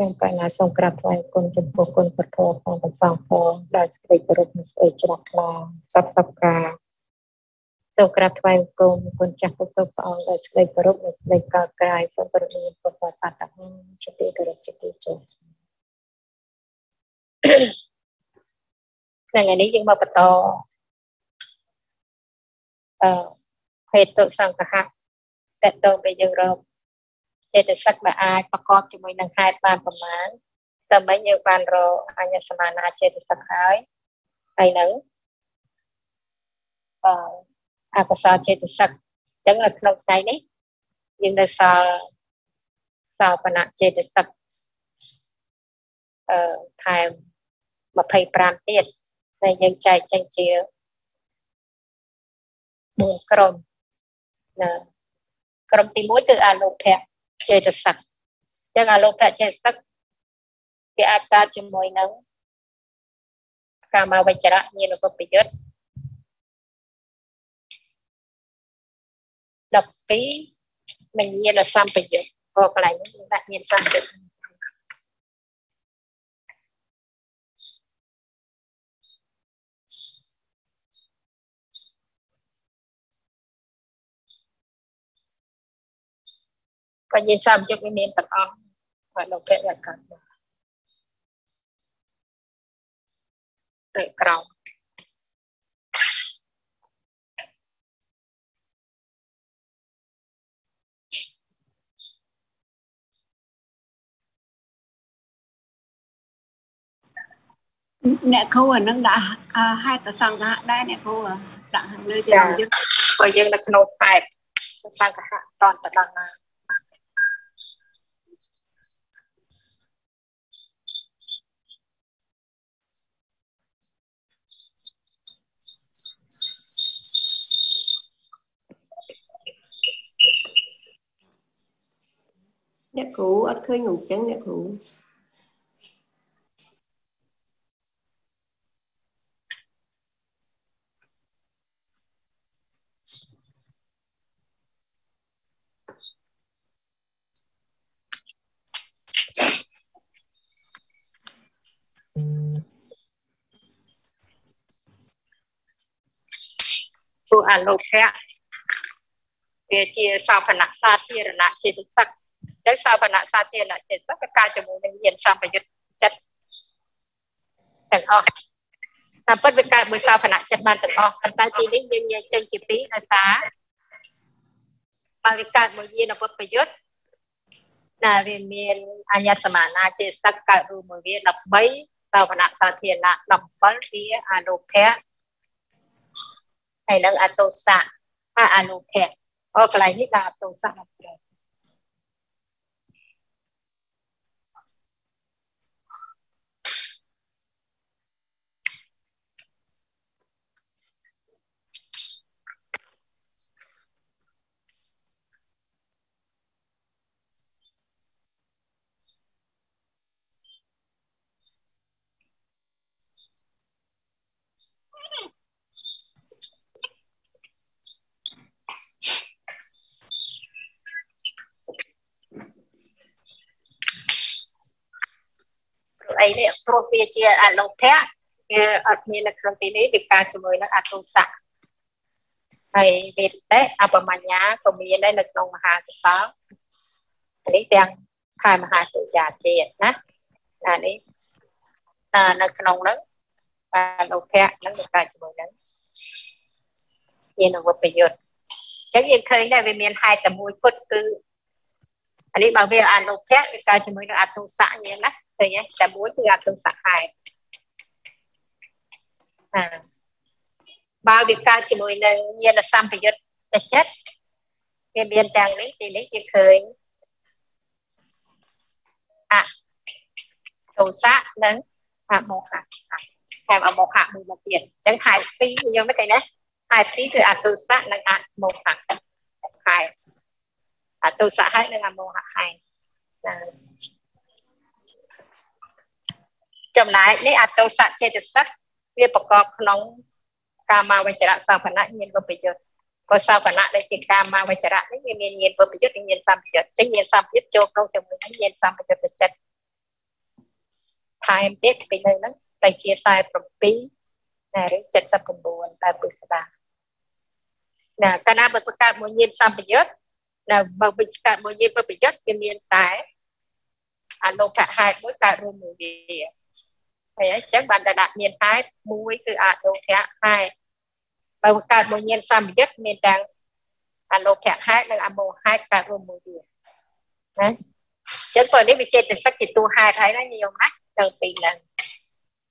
ខ្ញុំកញ្ញាសូមក្រាបថ្វាយគុណចំពោះគុណពធផងប្រសងផងដោយសេចក្តីគោរពនិងសេចក្តីជ្រះថ្លាសពសពការសូមក្រាបថ្វាយគុណគុណចាស់ពុទ្ធព្រះអង្គដោយសេចក្តីគោរពនិងសេចក្តីកោតក្រែងសូមប្រមានពុទ្ធសាសនាជាទីគោរពជាទីជឿថ្ងៃនេះយើងមកបន្តអឺហេតុសង្ឃៈតទៅពេលយើងរក ចេតសិកដែលអាចប្រកបជាមួយនឹងហេតុបានប្រមាណដើម្បីយើងបានរកអញ្ញសមានាចេតសិកហើយហើយនឹងអឺអកុសលចេតសិកអញ្ចឹងនៅក្នុងថ្ងៃនេះយើងនៅសល់សោបនៈចេតសិកអឺថែម25ទៀតហើយយើងចែកចេញជា4ក្រុមណាក្រុមទី1គឺអលោភៈ ចេតសិកអញ្ចឹងអលោភៈចេតសិកគេអាចកើតជាមួយនឹងកាមវិជ្ជរៈញាណវិបយុទ្ធ12មិនញាណសម្បយុទ្ធក៏កន្លែងនេះដាក់ញាណសម្បយុទ្ធ បញ្ញាសាមយុគវិមានទាំងអស់ហើយលោកភៈយកកើតមកទៅក្រោមអ្នកគ្រូអានឹងដាក់ហេតុសង្ឃៈដែរអ្នកគ្រូដាក់ខាងលើជាយុទ្ធបើយើងនៅក្នុងបែបសង្ឃៈតន្តដល់ណា អ្នកគ្រូអត់ឃើញអញ្ចឹងអ្នកគ្រូពួកអលោ ទៅសោបនៈសាធារណៈចិត្តក៏ការជាមួយនឹងញាណសម្បយុទ្ធចិត្តទាំងអស់តែពិតវាកើតមួយសោបនៈចិត្តបានទាំងអស់ប៉ុន្តែទីនេះយើងញែកចេញជាពីរដោយសារបើវាកើតមួយញាណពុទ្ធប្រយុទ្ធណាវាមានអញ្ញសមានាចេសឹកកើតរួមមួយវា13សោបនៈសាធារណៈ17វាអនុភៈហើយនឹងអតុសៈអនុភៈអូកន្លែងនេះដាក់អតុសៈដល់ អីនេះព្រោះវាជាអលោភៈវាអត់មាននៅក្នុងទីនេះវាកើតជាមួយនឹងអតុសៈហើយវេតេអបមញ្ញាក៏មានដែរនៅក្នុងមហាកសលនេះទាំងខែមហាទុយាទៀតណាអានេះនៅក្នុងហ្នឹងអលោភៈហ្នឹងវាកើតជាមួយនឹងជានវប្រយុទ្ធអញ្ចឹងយើងឃើញដែរវាមានហេតុតែមួយពុតគឺអានេះបើវាអនុភៈវាកើតជាមួយនឹងអតុសៈយ៉ាងណា ឃើញទេតែមួយគឺអតុសហេតុអាបើវាកើតជាមួយនឹងញាណសម្បយុទ្ធតែចិត្តវាមានទាំងនេះទីនេះគេឃើញអទោសៈនិងអមោហៈតែអមោហៈមួយមកទៀតអញ្ចឹងហេតុពីរយើងមិនឃើញណាហេតុពីរគឺអទោសៈនិងអមោហៈហេតុអទោសហេតុនិងអមោហៈហេតុណា ចំណែកនេះអតោសៈចេតសិកវាប្រកបក្នុងកាមាវចរៈសោភណៈញាណវិបយុទ្ធក៏សោភណៈដែលជាកាមាវចរៈនេះវាមានញាណវិបយុទ្ធនិងញាណសម្បយុទ្ធចឹងញាណសម្បយុទ្ធចូលក្នុងជាមួយនឹងញាណសម្បយុទ្ធចិត្តថែមទៀតពីនៅហ្នឹងទៅជា47ណាឬ79តែពុស្ដាណាកាលណាបើបង្កើតមួយញាតសម្បយុទ្ធណាបើបង្កើតមួយញាតប្រយុទ្ធវាមានតែអនុខហេតុមួយកើតរួមមួយវា ហើយអញ្ចឹងបានតែដាក់មានហេតុមួយគឺអនុខហេតុបើបង្កើតមួយញាតសម្បយុទ្ធមានទាំងអនុខហេតុនិងអមោហេតុកើតរួមមួយវាណាអញ្ចឹងបើនេះវាចេតសិកជាតួហេតុហើយណាញោមណាទាំងពីរហ្នឹង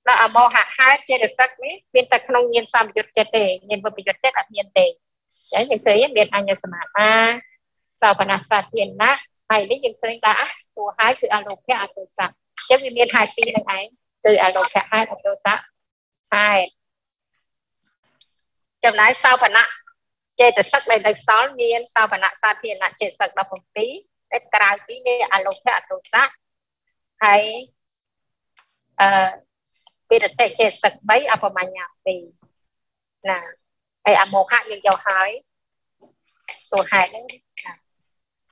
ដល់អមោហហេតុចេតសិកនេះមានតែក្នុងញាណសម្បយុទ្ធចិត្តទេញាណវិបយុទ្ធចិត្តអត់មានទេចឹងយើងឃើញមានអញ្ញសមាអាសោបនសាធានៈហើយនេះយើងឃើញថាតួហេតុគឺអលោភៈអតុសៈអញ្ចឹងវាមានហេតុពីរនឹងឯង គឺអលោភៈហេតុអតុសៈហេតុចំណែកសោបនៈចេតសិកដែលនៅសល់មានសោបនៈសាធារណៈចេតសិក17ដែលក្រៅពីនេះអលោភៈអតុសៈហើយអឺវិរតិចេតសិក3អបមញ្ញា2ណាហើយអមោហៈយើងយកហើយតួហេតុហ្នឹង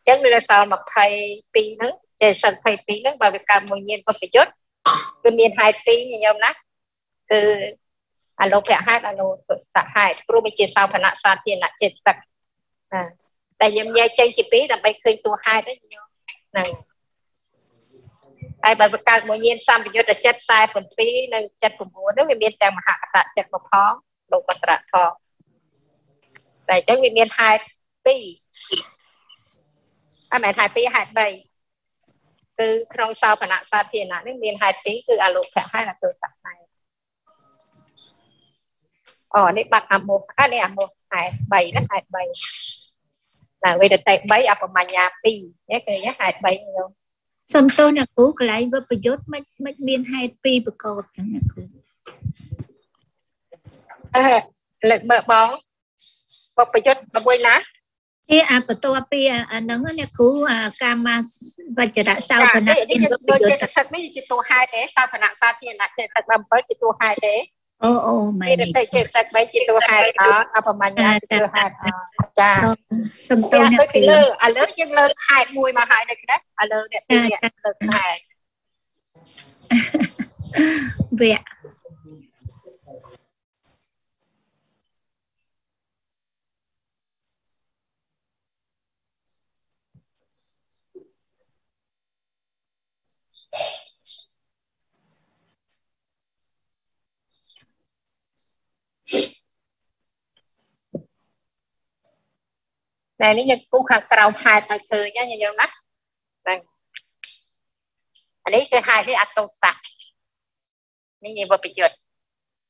ចឹងវាសល់22ហ្នឹងចេះសិន22ហ្នឹងបើវាកើតមួយញាណពុទ្ធយុទ្ធ គឺមានហេតុពីរញោមណាគឺអលោភៈហេតុអលោសហេតុព្រោះវាជាសោភនៈសាធារណៈចិត្តសឹកណាតែយើងញែកចេញជាពីរដើម្បីឃើញតួហេតុហ្នឹងញោមហ្នឹងហើយបើវាកើតមួយញាណសម្ពយុទ្ធចិត្ត47និង79ហ្នឹងវាមានតែមហកតៈចិត្តមកផងលោកត្រៈផងតែអញ្ចឹងវាមានហេតុ2អត់មែនហេតុ2ហេតុ3 គឺក្នុងសោភនៈសាធារណៈនេះមានហេតុ2គឺអលោភៈហេតុអតុសៈហេតុអូនេះបាត់អមោអានេះអមោហេតុ3ណាហេតុ3ណាវេទតិ3អបមញ្ញា2នេះគឺហេតុ3ញោមសំទោសអ្នកគ្រូកន្លែងវិបយុទ្ធមិនមិនមានហេតុ2ប្រកបចឹងអ្នកគ្រូអឺលើកមើលបងវិបយុទ្ធ6ណា ជាអាបន្ទាប់ពីអាហ្នឹងអ្នកគ្រូអាកាមាវចរៈសោភណៈនេះដូចជាទឹកនេះជាតួហេតុទេសោភណៈសាធារណៈចេតទឹក17ជាតួហេតុទេអូអូមែនទេចេតទឹក3ជាតួហេតុអត់អបមញ្ញាជាតួហេតុអត់ចាសំទោសអ្នកគ្រូលើឥឡូវយើងលើកហេតុមួយមកហើយនេះណាឥឡូវអ្នកពីរលើកហេតុវគ្គ តែនេះយើងគូខាងក្រោមហេតុឲ្យឃើញណាយើងណាហ្នឹងអានេះគឺហេតុនេះអតោសៈនេះនិយាយវិបយុទ្ធ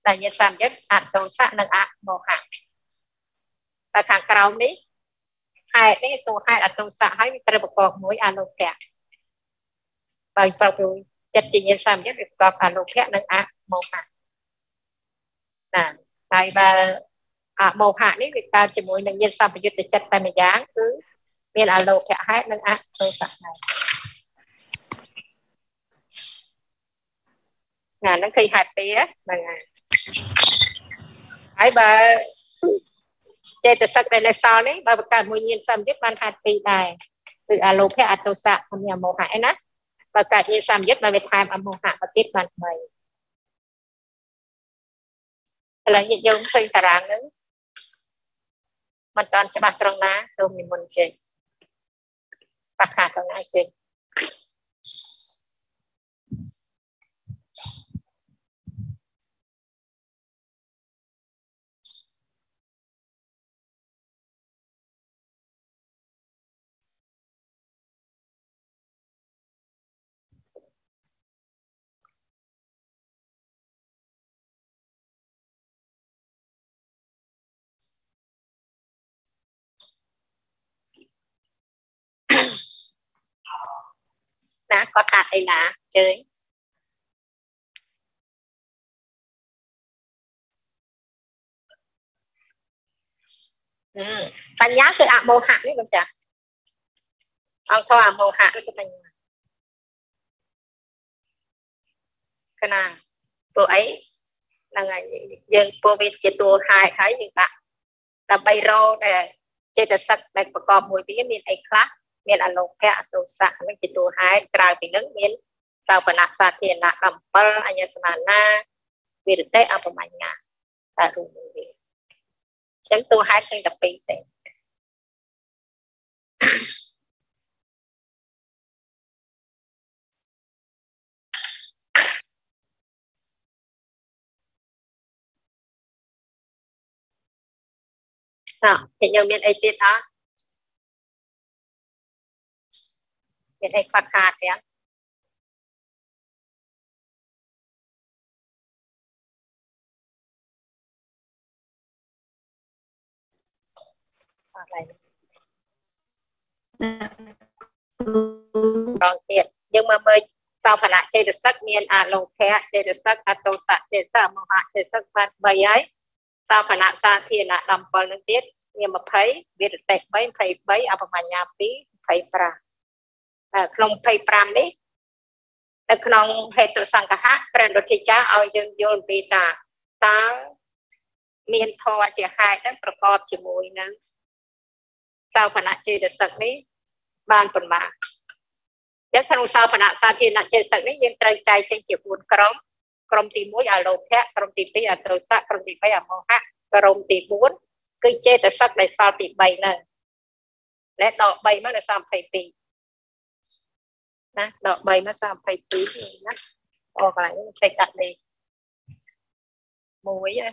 តែញាសាមយុទ្ធអតោសៈនិងអមោហៈតែខាងក្រោមនេះហេតុនេះតួហេតុអតោសៈហើយវាត្រូវប្រកបមួយអនុភៈបើប្រកបចិត្តជាញាសាមយុទ្ធវាប្រកបអនុភៈនិងអមោហៈណាហើយបើអ មោហៈនេះវាកើតជាមួយនឹងញាណសម្បយុទ្ធចិត្តតែម្យ៉ាងគឺមានអលោភៈហេតុនិងអសោសៈហេតុណាហ្នឹងឃើញហេតុពីហ្នឹងហើយហើយបើចេតសិកដែលនៅសល់នេះបើបង្កើតមួយញាណសម្បយុទ្ធបានហេតុពីដែរគឺអលោភៈអតោសៈនិងអមោហៈឯណាបើកើតញាណសម្បយុទ្ធបានវាថែមអមោហៈមកទៀតបាន3ឥឡូវញាតិយើងឃើញតារាងហ្នឹង មិនតាន់ច្បាស់ត្រង់ណាសូមនិមន្តចេញបាក់ខាត្រង់ណាចេញ ណាគាត់ខាត់អីណាជើញបញ្ញាគឺអមោហៈនេះបងចាអង្គធម៌អមោហៈនេះគឺបញ្ញាកណាពួកអីហ្នឹងហើយយើងពួកវាជាតួហេតុហើយយើងដាក់ដើម្បីរកដែលចេតសិកដែលប្រកបមួយវាមានអីខ្លះ មានអលោភៈអទោសៈហ្នឹងជាតួហេតុក្រៅពីនឹងមានសោបនៈសាធារណៈ17អញ្ញសមាណាវិរតិអបមញ្ញាតែរួមមួយវាអញ្ចឹងតួហេតុឃើញតែពីរទេតោះខ្ញុំមានអីទៀតអត់ មានអីខ្វះខាតទេអត់ឡើយដងទៀតយើងមកមើលសោភនៈចេតសិកមានអាលោភៈចេតសិកអតោសៈចេតសិកមហៈចេតសិកបាន3ហើយសោភនៈសាធារណៈ17នឹងទៀតមាន20វិរតិ3 23អបមញ្ញា2 25 ក្នុង25នេះនៅក្នុងហេតុសង្កហៈព្រះរុទ្ធិចាឲ្យយើងយល់ពីតាតើមានធម៌ជាហេតុនឹងប្រកបជាមួយនឹងសោភនៈចេតសិកនេះបានប៉ុន្មានចឹងក្នុងសោភនៈសាធារណចេតសិកនេះយើងត្រូវចែកចេញជា4ក្រុមក្រុមទី1អលោភៈក្រុមទី2អទោសៈក្រុមទី3អមោហៈក្រុមទី4គឺចេតសិកដែលសល់ពី3ហ្នឹងและដក3មកដល់32 ណាដក3មក32ណាអកន្លែងនេះផ្លេចដាក់លេខមួយណា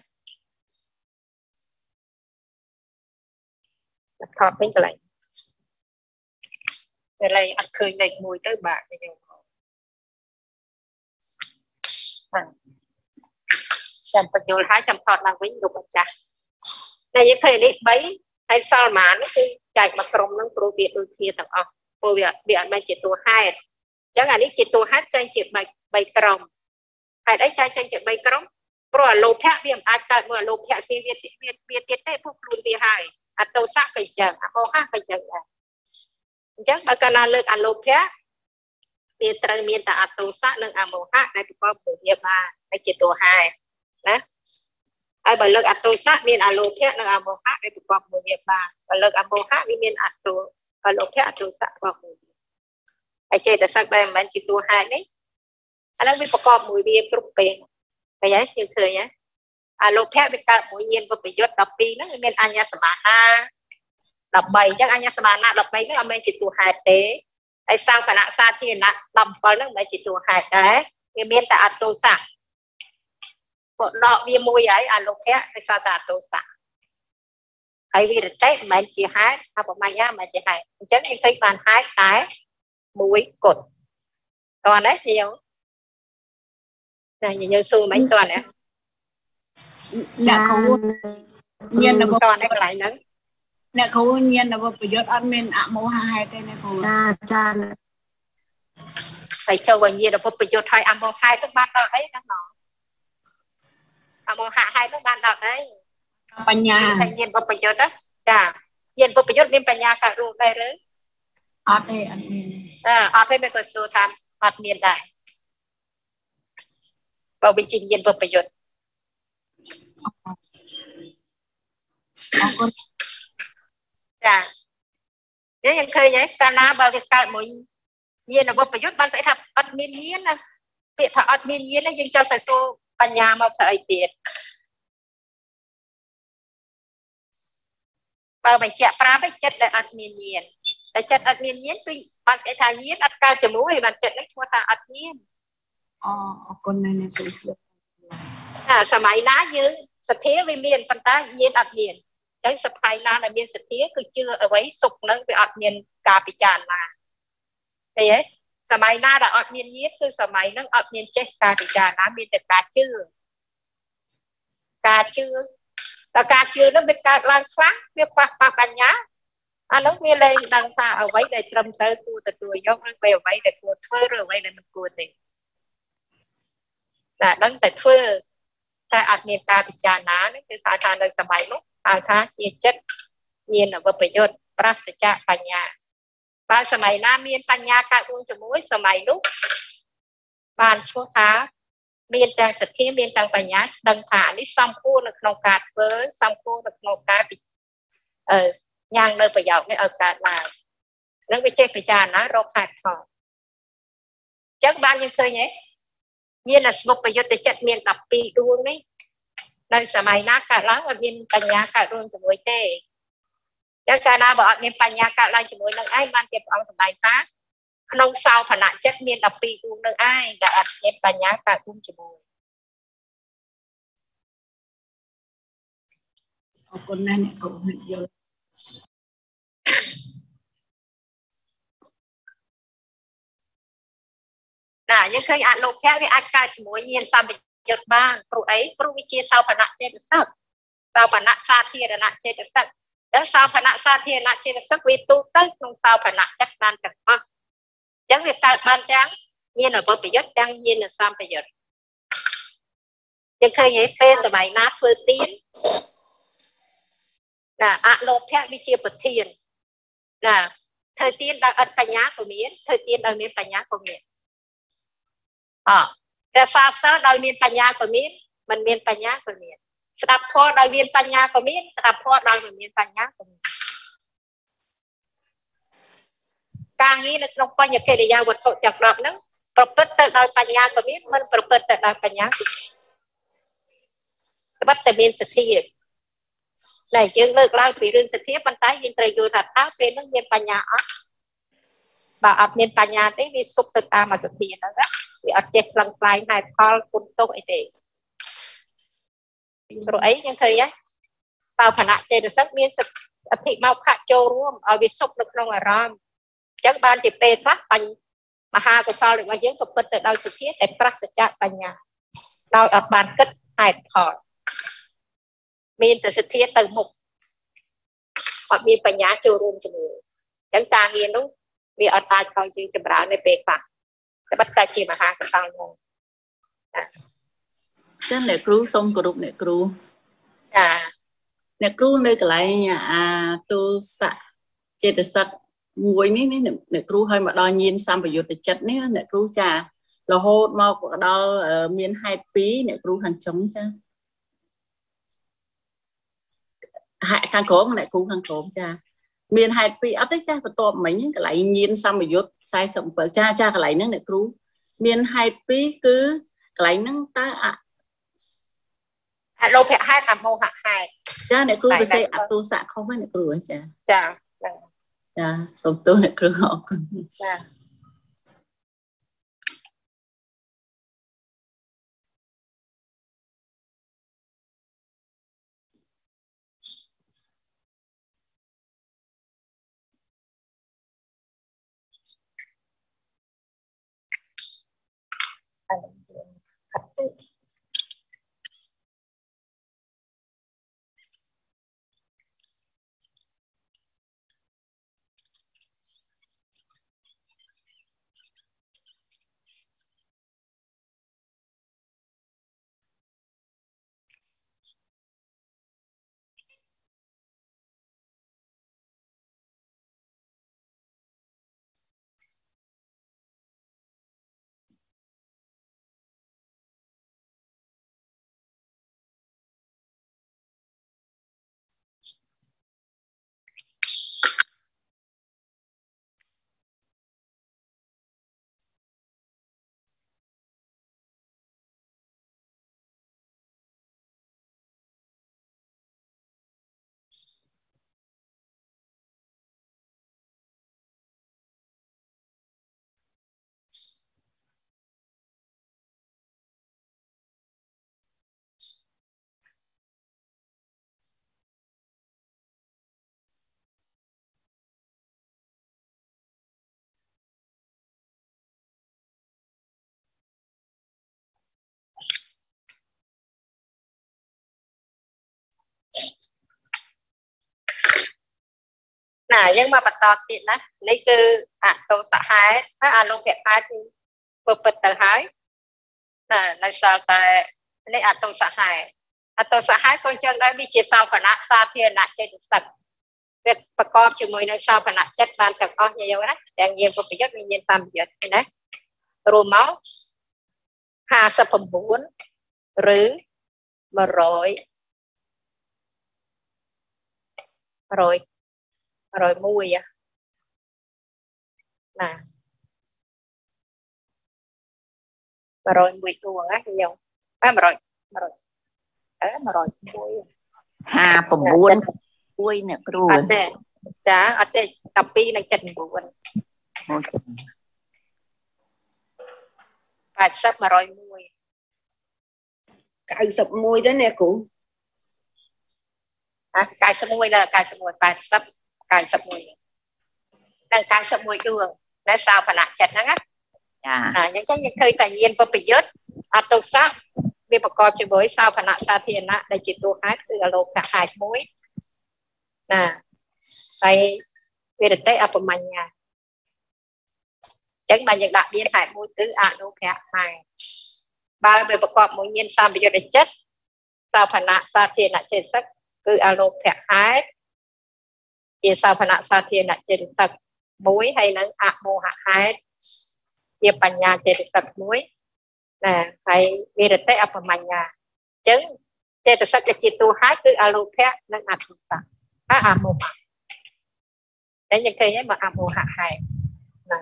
ថតវិញកន្លែងតែលេខអត់ឃើញលេខ1ទៅបាក់ទៅយើងបាទចាំបញ្យល់ហើយចាំថតឡើងវិញរូបម្ចាស់តែយើងឃើញនេះ3ហើយសល់ម៉ានគឺចែកមកក្រុមហ្នឹងព្រោះវាដូចគ្នាទាំងអស់ព្រោះវាវាអត់មែនជាតួហេតុអញ្ចឹងអានេះជាតួហេតុចែកជា3 3ក្រុមហេតុអីចែកចេញជា3ក្រុមព្រោះអាលោភៈវាមិនអាចកើតមួយអាលោភៈគេវាវាទៀតទេព្រោះខ្លួនវាហើយអតោសៈក៏អញ្ចឹងអមោហៈក៏អញ្ចឹងដែរអញ្ចឹងបើកាលណាលើកអលោភៈវាត្រូវមានតែអតោសៈនិងអមោហៈដែលប្រកបពវាបានហើយជាតួហេតុណាហើយបើលើកអតោសៈមានអលោភៈនិងអមោហៈដែលប្រកបពវាបានបើលើកអមោហៈវាមានអតោអលោភៈអតោសៈប្រកបមួយ ហើយចេតសិកដែលមិនមែនជាតួហេតុនេះអាហ្នឹងវាប្រកបមួយវាគ្រប់ពេលឃើញហើយយើងឃើញហើយអាលោភៈវាកើតមួយញាណវិបយុទ្ធ12ហ្នឹងវាមានអញ្ញាសមាហា13អញ្ចឹងអញ្ញាសមាណា13ហ្នឹងអត់មែនជាតួហេតុទេហើយសង្ខណៈសាធារណៈ17ហ្នឹងមិនមែនជាតួហេតុដែរវាមានតែអតុសៈពួកដកវាមួយហើយអាលោភៈដោយសារតែអតុសៈហើយវិរតិមិនមែនជាហេតុអបមញ្ញាមិនមែនជាហេតុអញ្ចឹងយើងឃើញបានហេតុតែ មួយគត់តោះណាយើងតែយើងសួរមិនតោះណាអ្នកគ្រូញៀនរបស់តនៅកន្លែងហ្នឹងអ្នកគ្រូញៀនរបស់ប្រយុទ្ធអត់មានអមោហហេតុទេអ្នកគ្រូចាចាហើយចូលវិញ្ញាណរបស់ប្រយុទ្ធហើយអមោហហេតុទៅបានដល់អីណាណោអមោហហេតុទៅបានដល់អីបញ្ញាតែញាណរបស់ប្រយុទ្ធចាញាណរបស់ប្រយុទ្ធមានបញ្ញាកើតរួមដែរឬអត់ទេអត់មានអឺ អត់ទេមិនក៏សួរថាអត់មានដែរបើវិជាញាណរបស់ប្រយុទ្ធអរគុណចាយើងឃើញហើយកាលណាបើវាកើតមួយញាណអវប្រយុទ្ធបានស្អីថាអត់មានញាណណាពាក្យថាអត់មានញាណយើងចូលទៅសួរបញ្ញាមកធ្វើអីទៀតបើបញ្ជាក់ប្រាប់ឲ្យចិត្តដែលអត់មានញាណ តែចិត្តអត់មានញាណគឺបានស្អីថាញាណអត់កើតជាមួយបានចិត្តនេះឈ្មោះថាអត់ញាណអូអរគុណណាស់អ្នកគ្រូចាសម័យណាយើងសទ្ធាវាមានប៉ុន្តែញាណអត់មានចឹងសភ័យណាដែលមានសទ្ធាគឺជឿអ្វីសុខនឹងវាអត់មានការពិចារណាឃើញទេសម័យណាដែលអត់មានញាតគឺសម័យហ្នឹងអត់មានចេះការពិចារណាមានតែការជឿការជឿតែការជឿនោះវាកើតឡើងខ្លាំងវាខ្វះខ្វះបញ្ញា អានោះវាលែងដឹងថាអ្វីដែលត្រឹមត្រូវគួរទទួលយកឬពេលអ្វីដែលគួរធ្វើឬអ្វីដែលមិនគួរទេតែដឹងតែធ្វើតែអត់មានការពិចារណានេះគឺថានៅសម័យនោះហៅថាជាចិត្តមានអវប្រយុទ្ធប្រសិជ្ជបញ្ញាបើសម័យណាមានបញ្ញាកើតរួមជាមួយសម័យនោះបានឈ្មោះថាមានទាំងសទ្ធាមានទាំងបញ្ញាដឹងថានេះសំគួរនៅក្នុងការធ្វើសំគួរនៅក្នុងការអឺ ញ៉ាំងនៅប្រយោគនេះឲ្យកើតឡើងនឹងវាចេះពិចារណារកហេតុផលចឹងបានយើងឃើញហ៎មានអស្វបយុទ្ធចិត្តមាន12ដួងនេះនៅសម័យណាកើតឡើងអត់មានបញ្ញាកើតរួមជាមួយទេចឹងកាលណាបើអត់មានបញ្ញាកើតឡើងជាមួយនឹងឯងបានជាព្រះអង្គសម្ដែងថាក្នុងសោភនៈចិត្តមាន12ដួងនឹងឯងដែលអត់មានបញ្ញាកើតរួមជាមួយអរគុណណាស់អ្នកគ្រូយល់ ណាយើងឃើញអនុភៈវាអាចកើតជាមួយញាណសម្បយុទ្ធបានព្រោះអីព្រោះវាជាសោភនៈចេតសិកសោភនៈសាធារណៈចេតសិកចឹងសោភនៈសាធារណៈចេតសិកវាទូទៅក្នុងសោភនៈចិត្តបានទាំងអស់ចឹងវាកើតបានទាំងញាណអបប្រយុទ្ធទាំងញាណសម្បយុទ្ធយើងឃើញឯពេលសម័យណាធ្វើទៀនណាអលោភៈវាជាប្រធាន ណាធ្វើទៀនដោយអត់បញ្ញាក៏មានធ្វើទៀនដោយមានបញ្ញាក៏មានអរក្សាសិលដោយមានបញ្ញាក៏មានមិនមានបញ្ញាក៏មានស្ដាប់ធម៌ដោយមានបញ្ញាក៏មានស្ដាប់ធម៌ដោយមិនមានបញ្ញាក៏មានការងារនៅក្នុងបញ្ញកិរិយាវត្ថុទាំង10ហ្នឹងប្រព្រឹត្តទៅដោយបញ្ញាក៏មានមិនប្រព្រឹត្តទៅដោយបញ្ញាក៏មានត្បិតតែមានសទ្ធា តែយើងលើកឡើងពីរឿងសទ្ធាប៉ុន្តែយើងត្រូវយល់ថាតើពេលហ្នឹងមានបញ្ញាអត់បើអត់មានបញ្ញាទេវាសុបទៅតាមអសទ្ធាហ្នឹងវាអត់ចេះខ្លឹងខ្លែងហេតុផលគុណទុកអីទេព្រោះអីយើងឃើញហ៎តើឋានៈចេតសិកមានអធិមកខៈចូលរួមឲ្យវាសុខនៅក្នុងអារម្មណ៍អញ្ចឹងបានជាពេលខ្លះបញ្ញមហាកុសលរបស់យើងក៏ពិតទៅដោយសុធាតែប្រសិទ្ធបញ្ញាដោយអត់បានគិតហេតុផល មានតែសទ្ធាទៅមុខអត់មានបញ្ញាចូលរួមជាមួយអញ្ចឹងការងារនោះវាអត់អាចឲ្យយើងចម្រើននៅពេលខ្លះតែបាត់តែជាមហាកសលមកចឹងអ្នកគ្រូសូមគោរពអ្នកគ្រូចាអ្នកគ្រូនៅកន្លែងអាទូសៈចេតសិកមួយនេះនេះអ្នកគ្រូឲ្យមកដល់ញៀនសម្បយុទ្ធចិត្តនេះអ្នកគ្រូចារហូតមកដល់មានហេតុ2អ្នកគ្រូខាងចុងចាហាក់ ខាងក្រោមអ្នកគ្រូខាងក្រោមចាមានហេតុពីអត់ទេចាស់បន្ទាប់មិញកន្លែងញៀនសម្បយុទ្ធ47ចាចាកន្លែងហ្នឹងអ្នកគ្រូមានហេតុពីគឺកន្លែងហ្នឹងតើអអលោភៈហេតុអមោហៈហេតុចាអ្នកគ្រូពិសេសអតុសៈខុសហ្នឹងអ្នកគ្រូចាចាចាសូមទោសអ្នកគ្រូអរគុណចា ណាយើងមកបន្តទៀតណានេះគឺអតោសហេតុអនុពហេតុគឺពពិតទៅហើយណានៅសល់តែនេះអតោសហេតុអតោសហេតុក៏ចឹងដែរវាជាសោភណៈសាធារណៈចេតសិកវាប្រកបជាមួយនឹងសោភណៈចិត្តបានទាំងអស់ញោមណាទាំងយានពុទ្ធយុទ្ធវិញ្ញាណសម្បយុទ្ធណារួមមក59ឬ100 100 101ណា101ដួងណាខ្ញុំអើ100 100អើ101 59មួយអ្នកគ្រូអត់ទេចាអត់ទេ12និង79អូចា80 101 91ទៅអ្នកគ្រូអា91ដល់91 80 91ដល់91ដួងដែលសោភនៈចិត្តហ្នឹងណាចាអាអញ្ចឹងយើងឃើញតែញាណពពយុទ្ធអតុសៈវាប្រកបជាមួយសោភនៈសាធារណៈដែលជាតួហេតុគឺអលោភៈហេតុមួយណាហើយវិរតិអបមញ្ញាអញ្ចឹងបានយើងដាក់មានហេតុមួយគឺអនុភៈហេតុបើវាប្រកបមួយញាណសម្បយុទ្ធចិត្តសោភនៈសាធារណៈចេតសិកគឺអលោភៈហេតុ ជាសោភនៈសាធារណៈចេតសិកមួយហើយនឹងអមោហៈហេតុជាបញ្ញាចេតសិកមួយណាហើយវិរតិអបមញ្ញាអញ្ចឹងចេតសិកដែលជាតួហេតុគឺអលោភៈនិងអទុសៈអាអមោហៈតែយើងឃើញហើយមកអមោហៈហេតុណា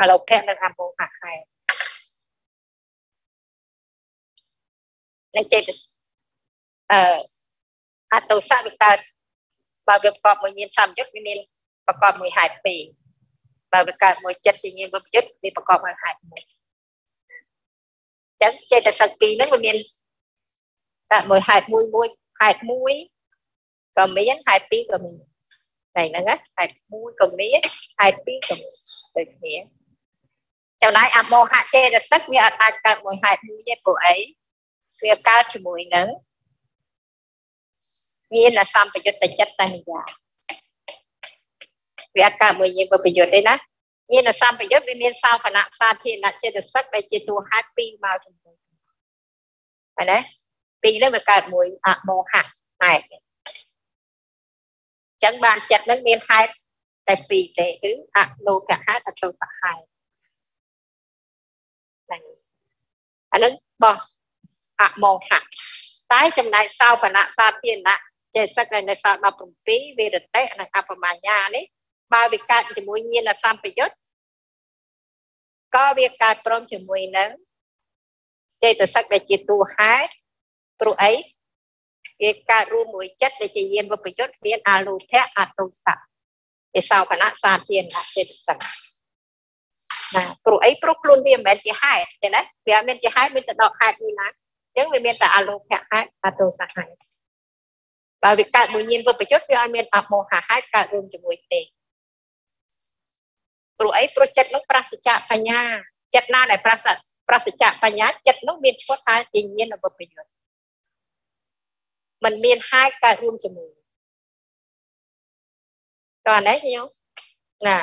អលោភៈនិងអមោហៈហេតុនិងចេតអឺអតុសៈវាកើត បើវាប្រកបមួយញាណសម្យុទ្ធវាមានប្រកបមួយហេតុពីរបើវាកើតមួយចិត្តជាញាណវិបយុទ្ធវាប្រកបដោយហេតុមួយចឹងចេតសិកពីរហ្នឹងវាមានតែមួយហេតុមួយមួយហេតុមួយក៏មានហេតុពីរក៏មានតែហ្នឹងណាហេតុមួយក៏មានហេតុពីរក៏មានដូចគ្នាចំណែកអមោហៈចេតសិកវាអត់អាចកើតមួយហេតុមួយទេព្រោះអីវាកើតជាមួយនឹង មានសម្បយុត្តចិត្តតនិយាវាអត់កើតមួយយើងប្រយុទ្ធទេណាមានសម្បយុទ្ធវាមានសោភណៈសាធារណៈចេតសិកដែលជាតួហេតុពីរមកជាមួយហើយណាពីរនេះវាកើតមួយអមោហៈហេតុអញ្ចឹងបានចិត្តនឹងមានហេតុតែពីរទេគឺអលោភៈហេតុអទុសហេតុហ្នឹងអានឹងបោះអមោហៈតែចំណែកសោភណៈសាធារណៈ ចេតសិកនៅសល់17វិរតិនិងអបមញ្ញានេះបើវាកើតជាមួយញាណសម្បយុទ្ធក៏វាកើតព្រមជាមួយនឹងចេតសិកដែលជាតួហេតុព្រោះអីវាកើតរួមមួយចិត្តដែលជាញាណវិបយុទ្ធមានអាលោភៈអតុសៈជាសោភណៈសាធារណៈចេតសិកណាព្រោះអីព្រោះខ្លួនវាមិនមែនជាហេតុទេណាវាមិនមែនជាហេតុមានតែដកហេតុនេះណាអញ្ចឹងវាមានតែអាលោភៈហេតុអតុសហេតុ បើវាកើតមួយញាណវិបយុទ្ធវាអត់មានអមោហៈហេតុកើតរួមជាមួយទេព្រោះអីព្រោះចិត្តនោះប្រសិជ្ជបញ្ញាចិត្តណាដែលប្រសិទ្ធប្រសិជ្ជបញ្ញាចិត្តនោះមានឈ្មោះថាជាញាណវិបយុទ្ធมันមានហេតុកើតរួមជាមួយតើនេះញោមណា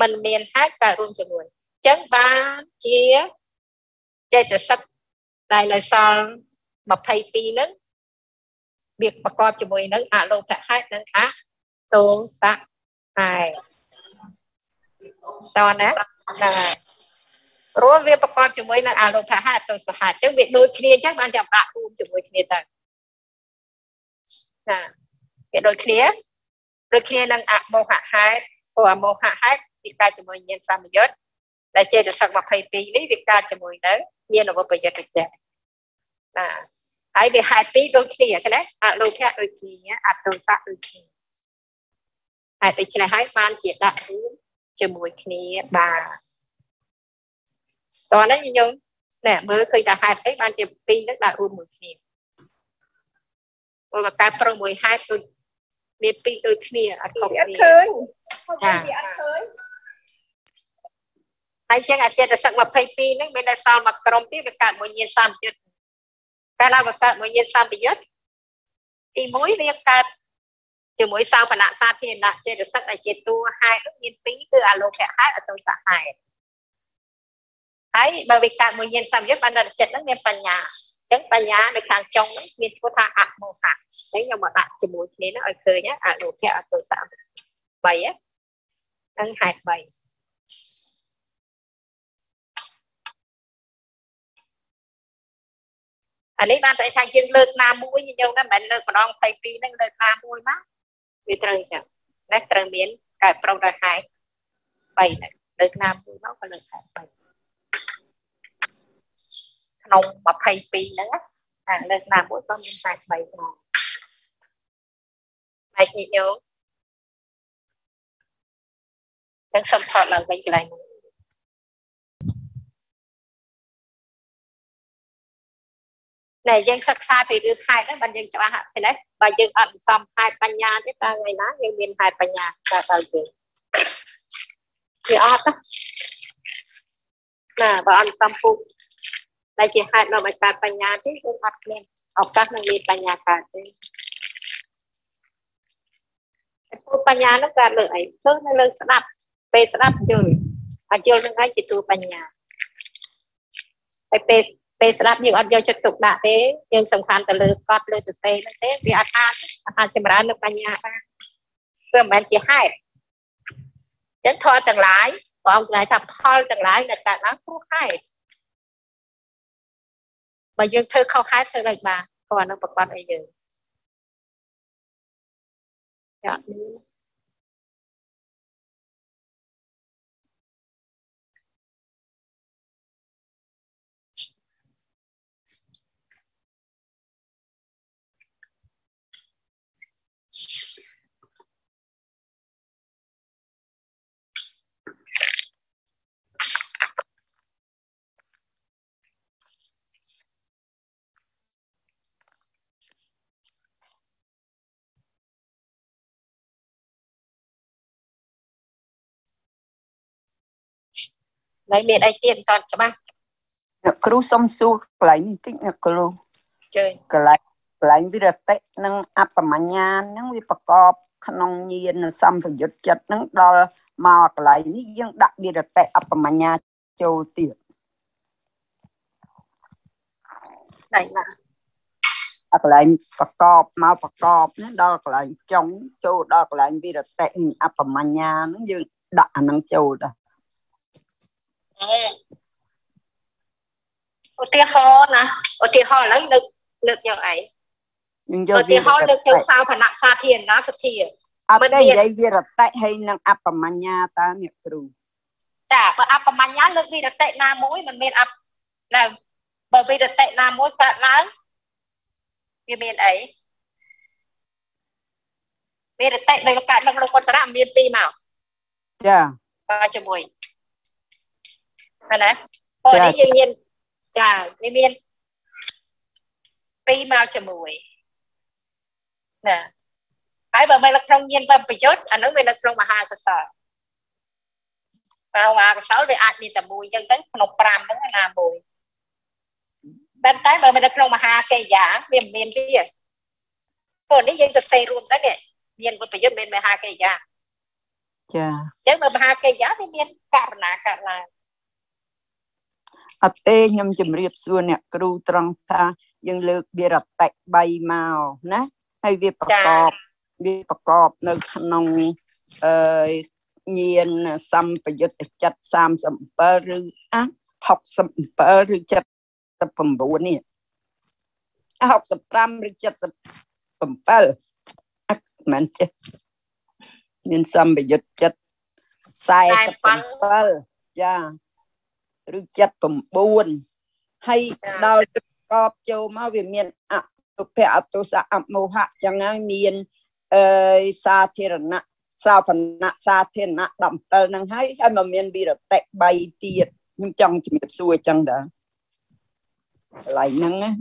มันមានហេតុកើតរួមជាមួយអញ្ចឹងបានជាចេតសិកដែលនៅសល់22ហ្នឹង វាប្រកបជាមួយនឹងអលោភៈហេតុនិងអតោសៈហេតុតើណាហ្នឹងហើយព្រោះវាប្រកបជាមួយនឹងអលោភៈហេតុទោសហេតុអញ្ចឹងវាដូចគ្នាអញ្ចឹងបានចាំដាក់រួមជាមួយគ្នាទៅណាវាដូចគ្នាដូចគ្នានឹងអមោហៈហេតុព្រោះអមោហៈហេតុវាកើតជាមួយញាណសម្យុទ្ធដែលចេតសិក22នេះវាកើតជាមួយនឹងញាណវបយុទ្ធចិត្តណា ហើយវាហេតុពីរដូចគ្នាណាអលោភៈដូចគ្នាអតុសៈដូចគ្នាហើយដូច្នេះហើយបានជាដាក់រួមជាមួយគ្នាបាទតោះនេះយើងណែមើលឃើញតែហេតុអីបានជាពីរនឹងដាក់រួមមួយគ្នាព្រោះការប្រុសមួយហេតុដូចមានពីរដូចគ្នាអត់ខុសគ្នាអត់ឃើញចាអត់ឃើញហើយចឹងអាចេតសិក22ហ្នឹងមានតែសល់មួយក្រុមទៀតវាកើតមួយញាណសម្យុទ្ធ កាលណាវាកើតមួយញាណសម្យុទ្ធទី1វាកើតជាមួយសោបណៈសាធារណៈចេតសិកដែលជាតួហេតុនោះមានពីរគឺអលោភៈហេតុអតុសហេតុហើយបើវាកើតមួយញាណសម្យុទ្ធបានដល់ចិត្តហ្នឹងមានបញ្ញាអញ្ចឹងបញ្ញានៅខាងចុងហ្នឹងមានឈ្មោះថាអមោហៈហើយខ្ញុំមកដាក់ជាមួយគ្នាហ្នឹងឲ្យឃើញអលោភៈអតុសហ3ហ្នឹងហេតុ3 អានេះបានតែថាយើងលើកណាមួយយើងហ្នឹងមិនមែនលើកម្ដង22ហ្នឹងលើកណាមួយមកវាត្រូវអញ្ចឹងណាត្រូវមានកើតប្រុសដោយហេតុ3ហ្នឹងលើកណាមួយមកក៏លើកហេតុ3ក្នុង22ហ្នឹងអាលើកណាមួយក៏មានតែ3ដែរហើយញញោមទាំងសំថតឡើងវិញកន្លែងនេះ តែយើងសិក្សាពីរឿងហេតុហ្នឹងបានយើងច្បាស់ហើយណាបើយើងអត់សំហេតុបញ្ញាទេតើថ្ងៃណាយើងមានហេតុបញ្ញាតើទៅយើងវាអត់ណាបើអត់សំពុះតែជាហេតុនាំឲ្យកើតបញ្ញាទេយើងអត់មានឱកាសនឹងមានបញ្ញាកើតទេតួបញ្ញានោះកើតលើអីគឺនៅលើស្ដាប់ពេលស្ដាប់យល់អត់យល់នឹងហើយជាតួបញ្ញាហើយពេល ពេលស្ដាប់យើងអត់យកចិត្តទុកដាក់ទេយើងសំខាន់ទៅលើកត់លើសរសេរហ្នឹងទេវាអត់អាចអាចចម្រើននៅបញ្ញាបានគឺមិនមែនជាហេតុចឹងធម៌ទាំងឡាយព្រះអង្គថាផលទាំងឡាយដែលកើតឡើងព្រោះហេតុបើយើងធ្វើខុសហេតុធ្វើដូចបានគាត់នឹងប្រកាសឲ្យយើងចា៎ ហើយមានអីទៀតតច្បាស់អ្នកគ្រូសុំសួរកន្លែងបន្តិចអ្នកគ្រូជើញកន្លែងកន្លែងវិរតិនិងអបមញ្ញាណហ្នឹងវាប្រកបក្នុងញាណសម្ពយុទ្ធចិត្តហ្នឹងដល់មកកន្លែងនេះយើងដាក់វិរតិអបមញ្ញាចូលទៀតដៃណាអកន្លែងប្រកបមកប្រកបនេះដល់កន្លែងចុងចូលដល់កន្លែងវិរតិអបមញ្ញាហ្នឹងយើងដាក់អាហ្នឹងចូលដែរ ឧទាហរណ៍ណាឧទាហរណ៍ឥឡូវលើកលើកយកអីឧទាហរណ៍លើកយកសាវណៈសាធារណសទ្ធាអត់ទេនិយាយវិរតិហើយនឹងអបមញ្ញាតើអ្នកគ្រូចាបើអបមញ្ញាលើកវិរតិណាមួយมันមានអបណាបើវិរតិណាមួយកើតឡើងវាមានអីវិរតិនៅកើតនឹងលោកតរៈមានពីរមកចាបើជាមួយ ណាណាព្រោះនេះយើងមានចាវាមានពីរមកជាមួយណាហើយបើមិននៅក្នុងញាណបប្រយុទ្ធអានោះវានៅក្នុងមហាកសលបើមហាកសលវាអាចមានតែមួយអញ្ចឹងទៅក្នុង5ហ្នឹងណាមួយតែតែបើមិននៅក្នុងមហាកិរិយាវាមិនមានទេព្រោះនេះយើងទៅសេរួមទៅនេះមានវិបយុទ្ធមានមហាកិរិយាចាអញ្ចឹងបើមហាកិរិយាវាមានករណាកើតឡើង អត់ទេខ្ញុំជម្រាបសួរអ្នកគ្រូត្រង់ថាយើងលើកវារតិ3មកណាហើយវាប្រកបវាប្រកបនៅក្នុងអឺញាណសម្បយុទ្ធចិត្ត37ឬអា67ឬ79នេះ65ឬ77អត់មែនទេមានសម្បយុទ្ធចិត្ត47ចា ឬ79ហើយដល់ទឹកកបចូលមកវាមានអតុភៈអតុសៈអមោហៈចឹងហើយមានអឺសាធារណៈសាបណៈសាធារណៈ17ហ្នឹងហើយហើយមកមានវិរតិ3ទៀតខ្ញុំចង់ជំរាបសួរចឹងដែរកន្លែងហ្នឹងណា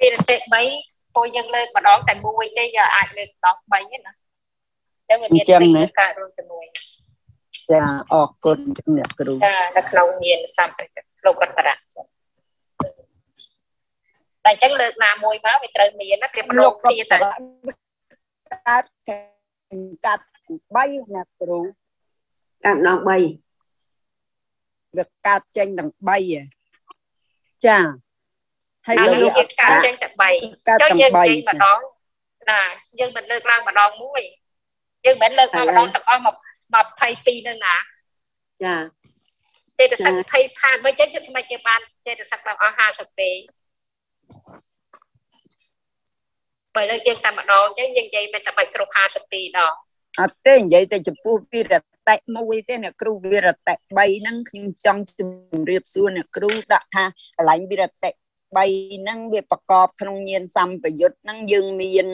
វិរតិ3ពួកយើងលើកម្ដងតែមួយទេយើងអាចលើកម្ដង3ទេណាចឹងវាមានពីរកើតរួមជាមួយ ចាអរគុណអ្នកគ្រូចានៅក្នុងញាណសម្បត្តិលោកកតរៈតែអញ្ចឹងលើកណាមួយមកវាត្រូវមានណាវាប្រឡងគ្នាទៅកាត់កាត់3អ្នកគ្រូកាត់ដល់3វាកាត់ចេញទាំង3ចាហើយលើកកាត់ចេញតែ3ចុះយើងចេញម្ដងណាយើងមិនលើកឡើងម្ដងមួយយើងមិនលើកមកម្ដងទាំងអស់មក 22នឹងណាចាចេតសិក20ខានវិញចឹងខ្ញុំជាបានចេតសិកដល់អស់52បើលើយើងតែម្ដងចឹងយើងនិយាយមិនតែបាច់គ្រប់52ដងអត់ទេនិយាយតែចំពោះពីរតិមួយទេអ្នកគ្រូវិរតិ3ហ្នឹងខ្ញុំចង់ជម្រាបសួរអ្នកគ្រូដាក់ថាកន្លែងវិរតិ3ហ្នឹងវាប្រកបក្នុងញាណសម្បយុទ្ធហ្នឹងយើងមាន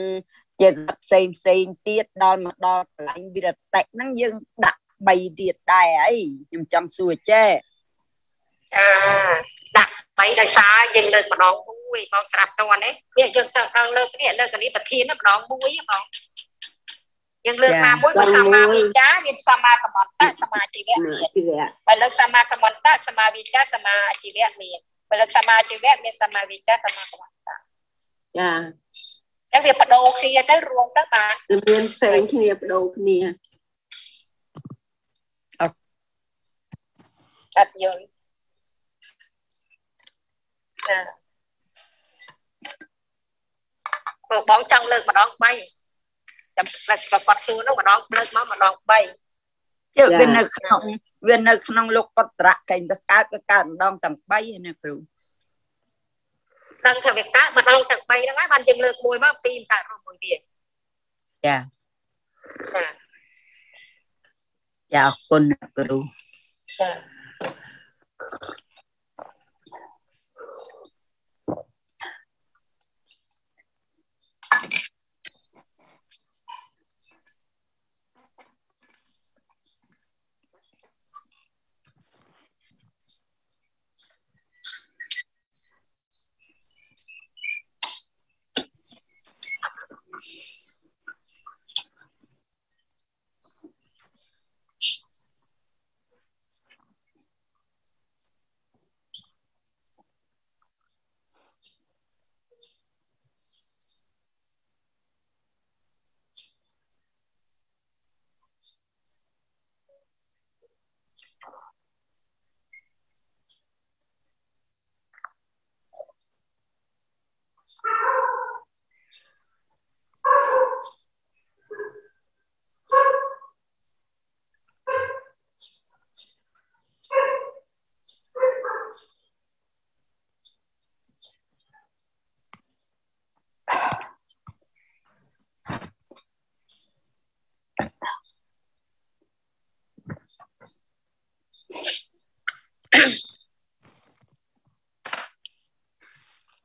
ចេតផ្សេងផ្សេងទៀតដល់មកដល់កន្លែងវិរតិហ្នឹងយើងដាក់3ទៀតដែរអីខ្ញុំចង់សួរចេះអឺដាក់3ដោយសារយើងលើកម្ដងមួយបងស្រាប់តនេះនេះយើងចង់ដល់លើកនេះលើកនេះប្រធានម្ដងមួយបងយើងលើកណាមួយវាសមាវិចាវាសមាកម្មន្តៈសមាជីវៈមានបើលើកសមាកម្មន្តៈសមាវិចាសមាជីវៈមានបើលើកសមាជីវៈមានសមាវិចាសមាកម្មន្តៈចា ចឹងវាបដូរគ្នាទៅរួមទៅបានមានផ្សេងគ្នាបដូរគ្នាអត់យល់ចាបើបងចង់លើកម្ដង3ចាំតែគាត់សួរនោះម្ដងលើកមកម្ដង3ជឿវានៅក្នុងវានៅក្នុងលោកកត្រៈកែងទៅកើតក៏កើតម្ដងទាំង3ណាគ្រូ ដឹងថាវាកើតម្ដងទាំង3ហ្នឹងហើយបានយើងលើកមួយមកពីកើតរួមមួយវាចាចាចាអរគុណគ្រូចា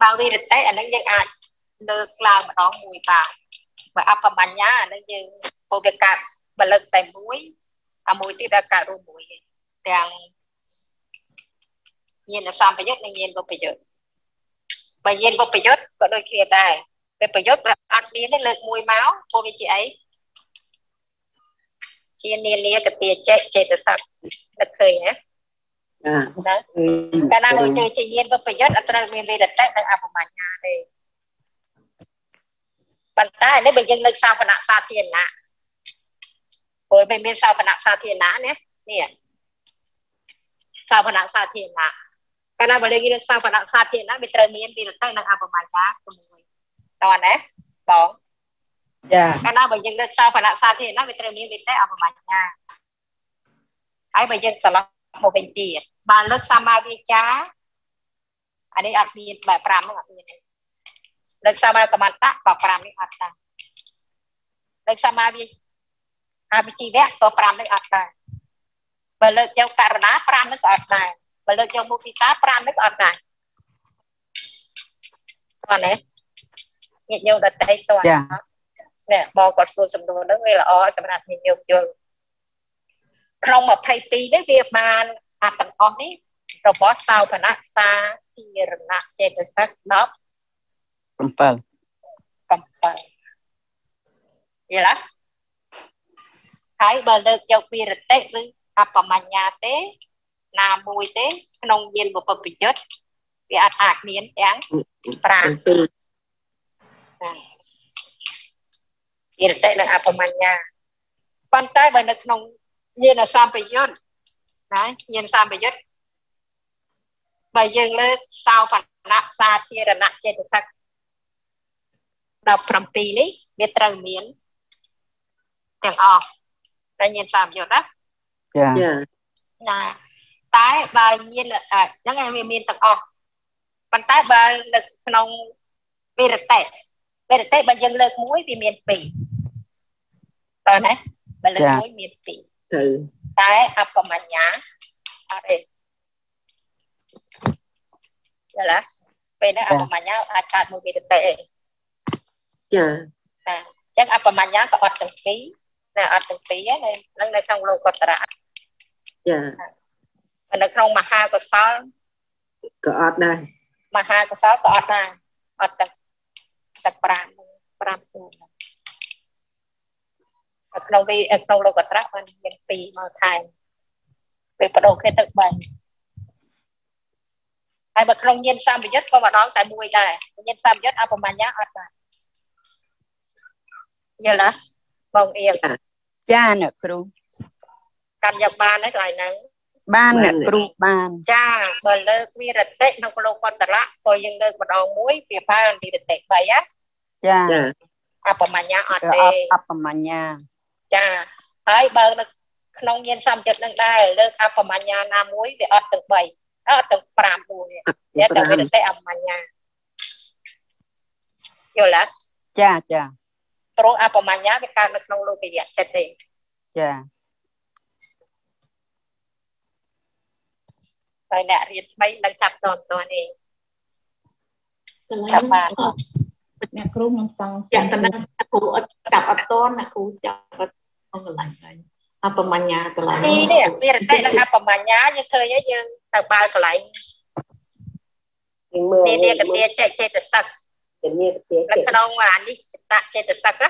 បើវិរតិអានឹងយើងអាចលើកឡើងម្ដងមួយបាទបើអបបញ្ញាអានឹងយើងពោលវាកាត់បលឹកតែមួយអាមួយទៀតដល់កាត់រួមមួយទាំងញាណសម្បយុទ្ធនិងញាណវិបយុទ្ធបើញាណវិបយុទ្ធក៏ដូចគ្នាដែរវិបយុទ្ធវាអត់មានទេលើកមួយមកពោលវាជាអីជានានាកតិចេចេតសឹកនឹកឃើញហ៎ ណាកាលណាមកជឿជាញាណវិបយុទ្ធអត់ត្រូវមានវេរតៈនិងអបមញ្ញាទេប៉ុន្តែនេះបើយើងលើកសាវនៈសាធារណៈព្រោះមិនមានសាវនៈសាធារណៈណានេះសាវនៈសាធារណៈកាលណាបើលើករឿងសាវនៈសាធារណៈវាត្រូវមានវេរតៈនិងអបមញ្ញាជាមួយតើណាបងចាកាលណាបើយើងលើកសាវនៈសាធារណៈវាត្រូវមានវេរតៈអបមញ្ញាហើយបើយើងត្រឡប់ មកវិញទៀតបើលើកសម្មាវាចាអានេះអត់មានបែប5ហ្នឹងអត់មានទេលើកសម្មាកម្មន្តៈក៏5នេះអត់ដែរលើកសម្មាវាអវិជីវៈក៏5នេះអត់ដែរបើលើកយកករណា5នេះក៏អត់ដែរបើលើកយកមុខិតា5នេះក៏អត់ដែរអត់ទេញាតិញោមដតៃតើនេះបងគាត់សួរសំណួរហ្នឹងវាល្អសម្រាប់ញាតិញោមយល់ ក្នុង22នេះវាបានអាទាំងអស់នេះរបស់សោភនៈសាធារណៈចេតសិក10 7 7យល់ទេហើយបើលើកយកវិរតិឬអបមញ្ញាទេ ណាមួយទេ ក្នុងយានបុព្វប្រយុទ្ធវាអាចអាចមានទាំង5វិរតិនិងអបមញ្ញាប៉ុន្តែបើនៅក្នុង យានសម្បយុទ្ធណាញាណសម្បយុទ្ធបើយើងលើកសោបណៈសាធារណៈចេតសិក17នេះវាត្រូវមានទាំងអស់តែញាណសម្បយុទ្ធណាចាណាតែបើញាណហ្នឹងវាមានទាំងអស់ប៉ុន្តែបើនៅក្នុងវិរតិវិរតិបើយើងលើកមួយវាមាន2តើណាបើលើកមួយមាន2ត្រូ វតែអបមញ្ញាអត់ទេយល់ទេពេលនេះអបមញ្ញាអាចកើតមួយវិរតិទេចាណាអញ្ចឹងអបមញ្ញាក៏អត់ទាំងពីរតែអត់ទាំងពីរហ្នឹងនៅនៅក្នុងលោកុត្តរៈចានៅក្នុងមហាកុសលក៏អត់ដែរមហាកុសលក៏អត់ដែរអត់ទាំងទាំង5 5ទូនៅ ក្នុងវិក្នុងលោកុត្តរៈបានមាន2មកថែមពេលបដូរគ្នាទៅ3ហើយបើក្នុងញាណសម្បយុទ្ធក៏ម្ដងតែមួយដែរញាណសម្បយុទ្ធអបមញ្ញាអត់ដែរយល់ទេបងអៀងចាអ្នកគ្រូកាន់យកបានហើយកន្លែងហ្នឹងបានអ្នកគ្រូបានចាបើលើកវិរតិក្នុងលោកកតរៈក៏យើងលើកម្ដងមួយវាបានវិរតិ3ណាចាចាអបមញ្ញាអត់ក៏ទេអត់អបមញ្ញា ចាហើយបើនៅក្នុងញាណសម្ចិត្តនឹងដែរលើកអបមញ្ញាណាមួយវាអត់ទាំង3អត់ទាំង5មួយវាតែវិរតិអបមញ្ញាយល់ទេចាចាព្រោះអបមញ្ញាវាកើតនៅក្នុងលោកយៈចិត្តទេចាហើយអ្នករៀនថ្មីនឹងចាប់តន់តនេះកន្លែចាប់ងបានអ្នកគ្រូខ្ញុំសង្ស័ចាយក់តណាគ្រូអត់ចាប់អត់តនណាគ្រូចាប់អត់ ក្នុងកន្លែងហ្នឹងអបមញ្ញាកន្លែងទីនេះវិរតិនិងអបមញ្ញាយើងឃើញហើយយើងទៅបើកន្លែងយើងមើលនានាកទាចេចេតសិកជំនាញទានៅចិត្តក្នុងអានេះតចេតសិកណា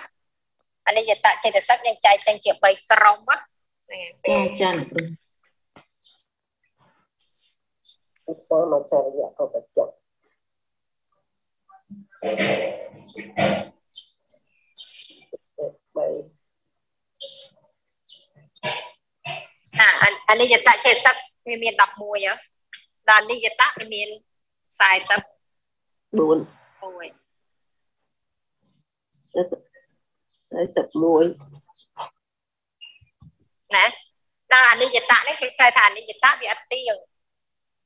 អានេះយតចេតសិកយើងចែកចេញជា3ក្រុមណាហ្នឹងចាចាគ្រូឧស្សាហ៍មកចរិយាក៏បច្ចុប្បន្នបី ណាអាអានេះយតចេតសិកវាមាន11ហ៎ដល់នេះយតវាមាន41 4 41ណាដល់អានិយតនេះគេហៅថាអនិយតវាអត់ទៀង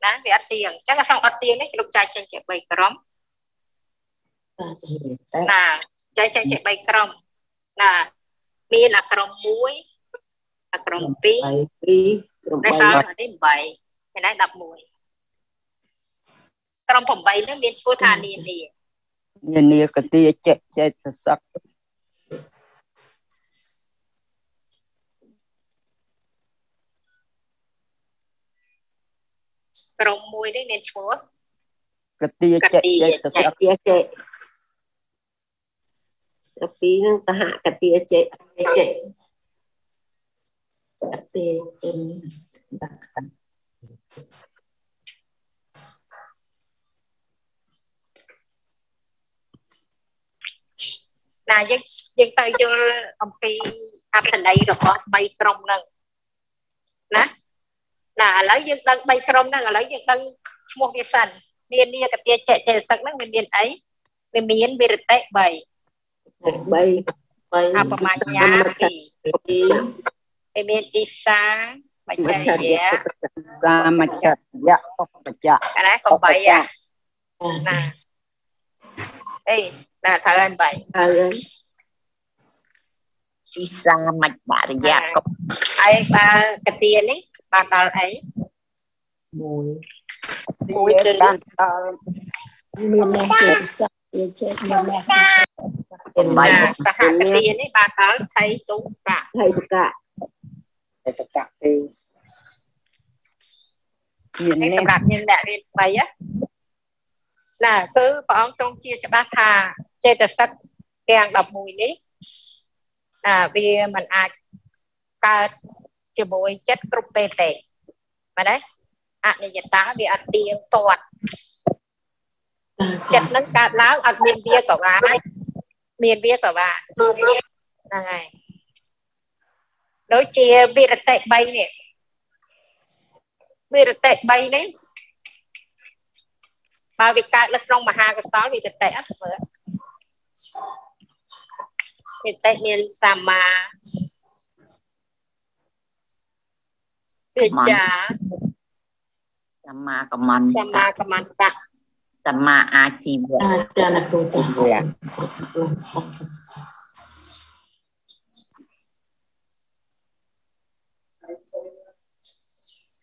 ណាវាអត់ទៀងអញ្ចឹងក្នុងអត់ទៀងនេះលោកចែកចេញជា3ក្រុមចាចាណាចែកចេញជា3ក្រុមណាមានអាក្រុម1អា ក្រុម2 2ក្រុមដែល3សល់អានេះ8មានតែ11ក្រុម8នេះមានឈ្មោះថានានានានាកទាចេចេតសឹកក្រុម1នេះមានឈ្មោះកទាចេចេតសឹកកទាចេតែពីរនឹងសហកទាចេចេក ទាចិនដាក់ណាយើងយើងទៅយល់អំពីអត្ថន័យរបស់3ក្រុមហ្នឹងណាណាឥឡូវយើងដឹង3ក្រុមហ្នឹងឥឡូវយើងដឹងឈ្មោះវាសិននានាកទាចេចេសឹកហ្នឹងវាមានអីវាមានវិរតិ3 3អបមញ្ញា2 អេមេទីសាមច្ឆរិយសាមច្ឆរិយឧបច្ចៈអានេះកំបីណាអេណាត្រូវហើយបាយត្រូវហើយទីសាមច្ឆរិយឧបហើយបើកទានេះបានដល់អី1មួយគឺបានដល់មានអ្នកជាសាជាជាមានអ្នកមានបាយសហគមន៍នេះបានដល់ថៃទុកៈថៃទុកៈ តែតកៈទេមាននេះនេះសម្រាប់យើងអ្នករៀនថ្មីណាណាគឺព្រះអង្គទ្រង់ជាច្បាស់ថាចេតសិកទាំង11នេះអាវាមិនអាចកើតជាមួយចិត្តគ្រប់ពេលទេមែនទេអនិច្ចតាវាអត់ទៀងទាត់ចាចិត្តនឹងកើតឡើងអត់មានវាក៏បានមានវាក៏បានហ្នឹងហើយ ដូចជាវិរតិ3នេះវិរតិ3នេះបើវាកើតនៅក្នុងមហាកុសលវិរតិអត់មើលវិរតិមានសម្មាវិជ្ជាសម្មាកម្មន្តសម្មាកម្មន្តៈសម្មាអាជីវៈចាចាណាគ្រូចា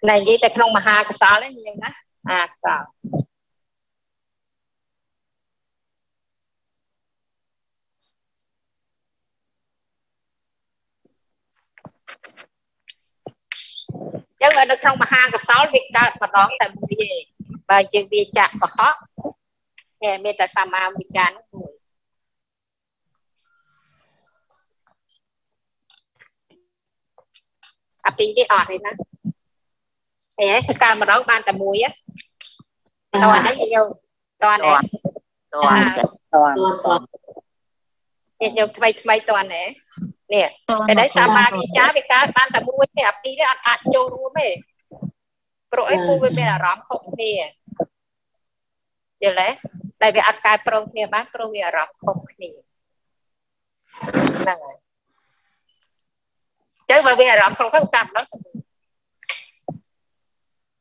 ណែនិយាយតែក្នុងមហាកុសលហ្នឹងញោមណាអាកុសលចឹងនៅក្នុងមហាកុសលវាកើតម្ដងតែមួយទេបើយើងវាចាក់កុហកតែមានតែសម្មាវិជ្ជានោះមួយអាពីរនេះអត់ទេណា ហេគឺកើតម្ដងបានតែមួយតើហ្នឹងយើងតើណាតន់ចិត្តតន់តន់នេះយើងថ្មីថ្មីតើណានេះតែដែលសម្មាវិជ្ជាវាកើតបានតែមួយទេអាពីរនេះអត់អាចចូលរួមទេព្រោះអីពូវាមានអារម្មណ៍ខុសគ្នាយល់ទេតែវាអត់កែប្រងគ្នាបានព្រោះវាអារម្មណ៍ខុសគ្នាហ្នឹងហើយចឹងបើវាអារម្មណ៍ខុសគ្នាតាមដល់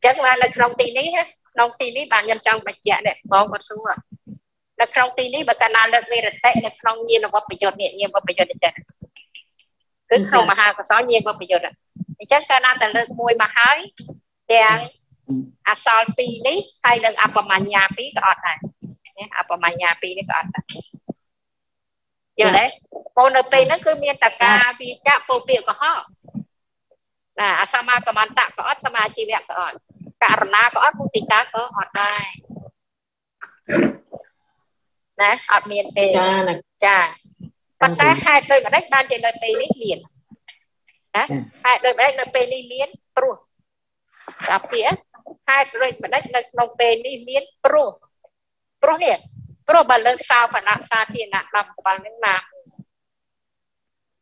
ចឹងមកនៅក្នុងទីនេះក្នុងទីនេះបានខ្ញុំចង់បញ្ជាក់នេះបងគាត់សួរនៅក្នុងទីនេះបើកាលណាលើកវិរតិនៅក្នុងញាណវបយុទ្ធនេះញាណវបយុទ្ធនេះចឹងគឺក្នុងមហាកុសលញាណវបយុទ្ធអញ្ចឹងកាលណាតែលើកមួយមកហើយទាំងអសល់2នេះហើយនឹងអបមញ្ញា2ក៏អត់ដែរណាអបមញ្ញា2នេះក៏អត់ដែរយល់ទេពលនៅពេលហ្នឹងគឺមានតកាវិចៈពោពាកកុហកណាអសមាកម្មន្តៈក៏អត់សមាជីវៈក៏អត់ ករណាក៏អត់មុទិតាក៏អត់ដែរណាអត់មានទេចាណាចាប៉ុន្តែហេតុដូចម្ដេចបានជានៅពេលនេះមានណាហេតុដូចម្ដេចនៅពេលនេះមានព្រោះតាពីហេតុដូចម្ដេចនៅក្នុងពេលនេះមានព្រោះព្រោះនេះព្រោះបើលើកសោផណៈសាធារណៈ17នឹងណា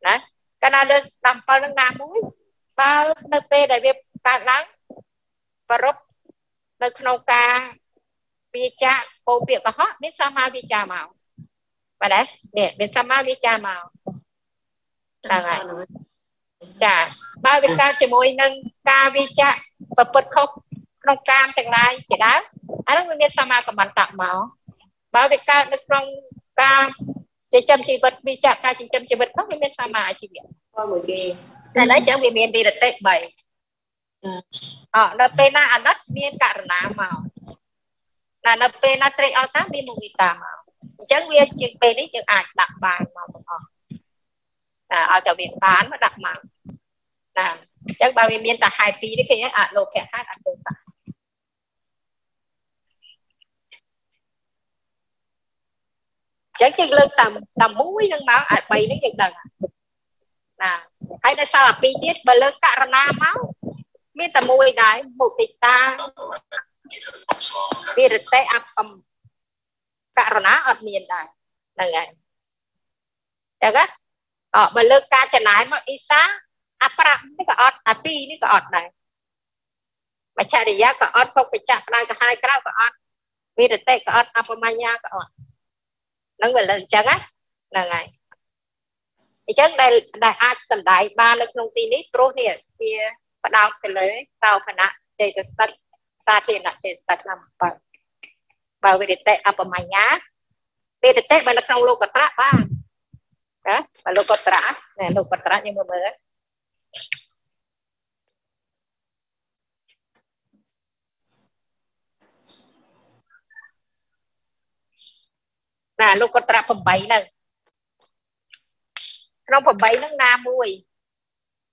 ណាកាលណាលើក17នឹងណាមួយបើនៅពេលដែលវាកើតឡើង ប្រពនៅក្នុងការវាចាពោពាកកុហកមានសមាវិចាមកបាទនេះមានសមាវិចាមកហ្នឹងហើយចាបើវាកើតជាមួយនឹងការវិចាប្រពុតខុសក្នុងកាមទាំងឡាយជាដើមអានោះវាមានសមាកម្មន្តៈមកបើវាកើតនៅក្នុងការចិញ្ចឹមជីវិតវិចាការចិញ្ចឹមជីវិតខុសវាមានសមាអាជីវៈបងមួយគេតែឥឡូវចឹងវាមានវិរតិ3 អនៅពេលណាអាណិតមានករណាមកតែនៅពេលណាត្រេកអរតាមានមុទិតាមកអញ្ចឹងវាជាងពេលនេះយើងអាចដាក់បានមកទាំងអស់តែឲ្យតែវាបានមកដាក់មកណាអញ្ចឹងបើវាមានតែហេតុពីរនេះគេអលោភៈហេតុអកុសលចឹងយើងលើកតាមតាមមួយនឹងមកអា3នេះយើងដឹងណាហើយនៅសល់អាពីរទៀតបើលើកករណាមក មានតែមួយដែរមុទិតាវិរតិអកំករណាអត់មានដែរហ្នឹងហើយចឹងណាអបើលើកការចំណាយមកអ៊ីសាអប្រាក់នេះក៏អត់អាពីរនេះក៏អត់ដែរមច្ឆរិយៈក៏អត់ពុកបច្ចៈក្តៅកាហាយក្រៅក៏អត់វិរតិក៏អត់អបមញ្ញាក៏អត់ហ្នឹងវាលើកអញ្ចឹងណាហ្នឹងហើយអញ្ចឹងដែលដែលអាចសំដាយបាននៅក្នុងទីនេះព្រោះនេះវា បដោតទៅលើសោភណៈចេតសិកសាធារណចេតសិក năm7 បើវិរតិអបមញ្ញាវិរតិបើនៅក្នុងលោកត្រៈបានណាបើលោកត្រៈណែលោកត្រៈយើងមើលមើលណាលោកត្រៈ8ហ្នឹងក្នុង8ហ្នឹងណាមួយ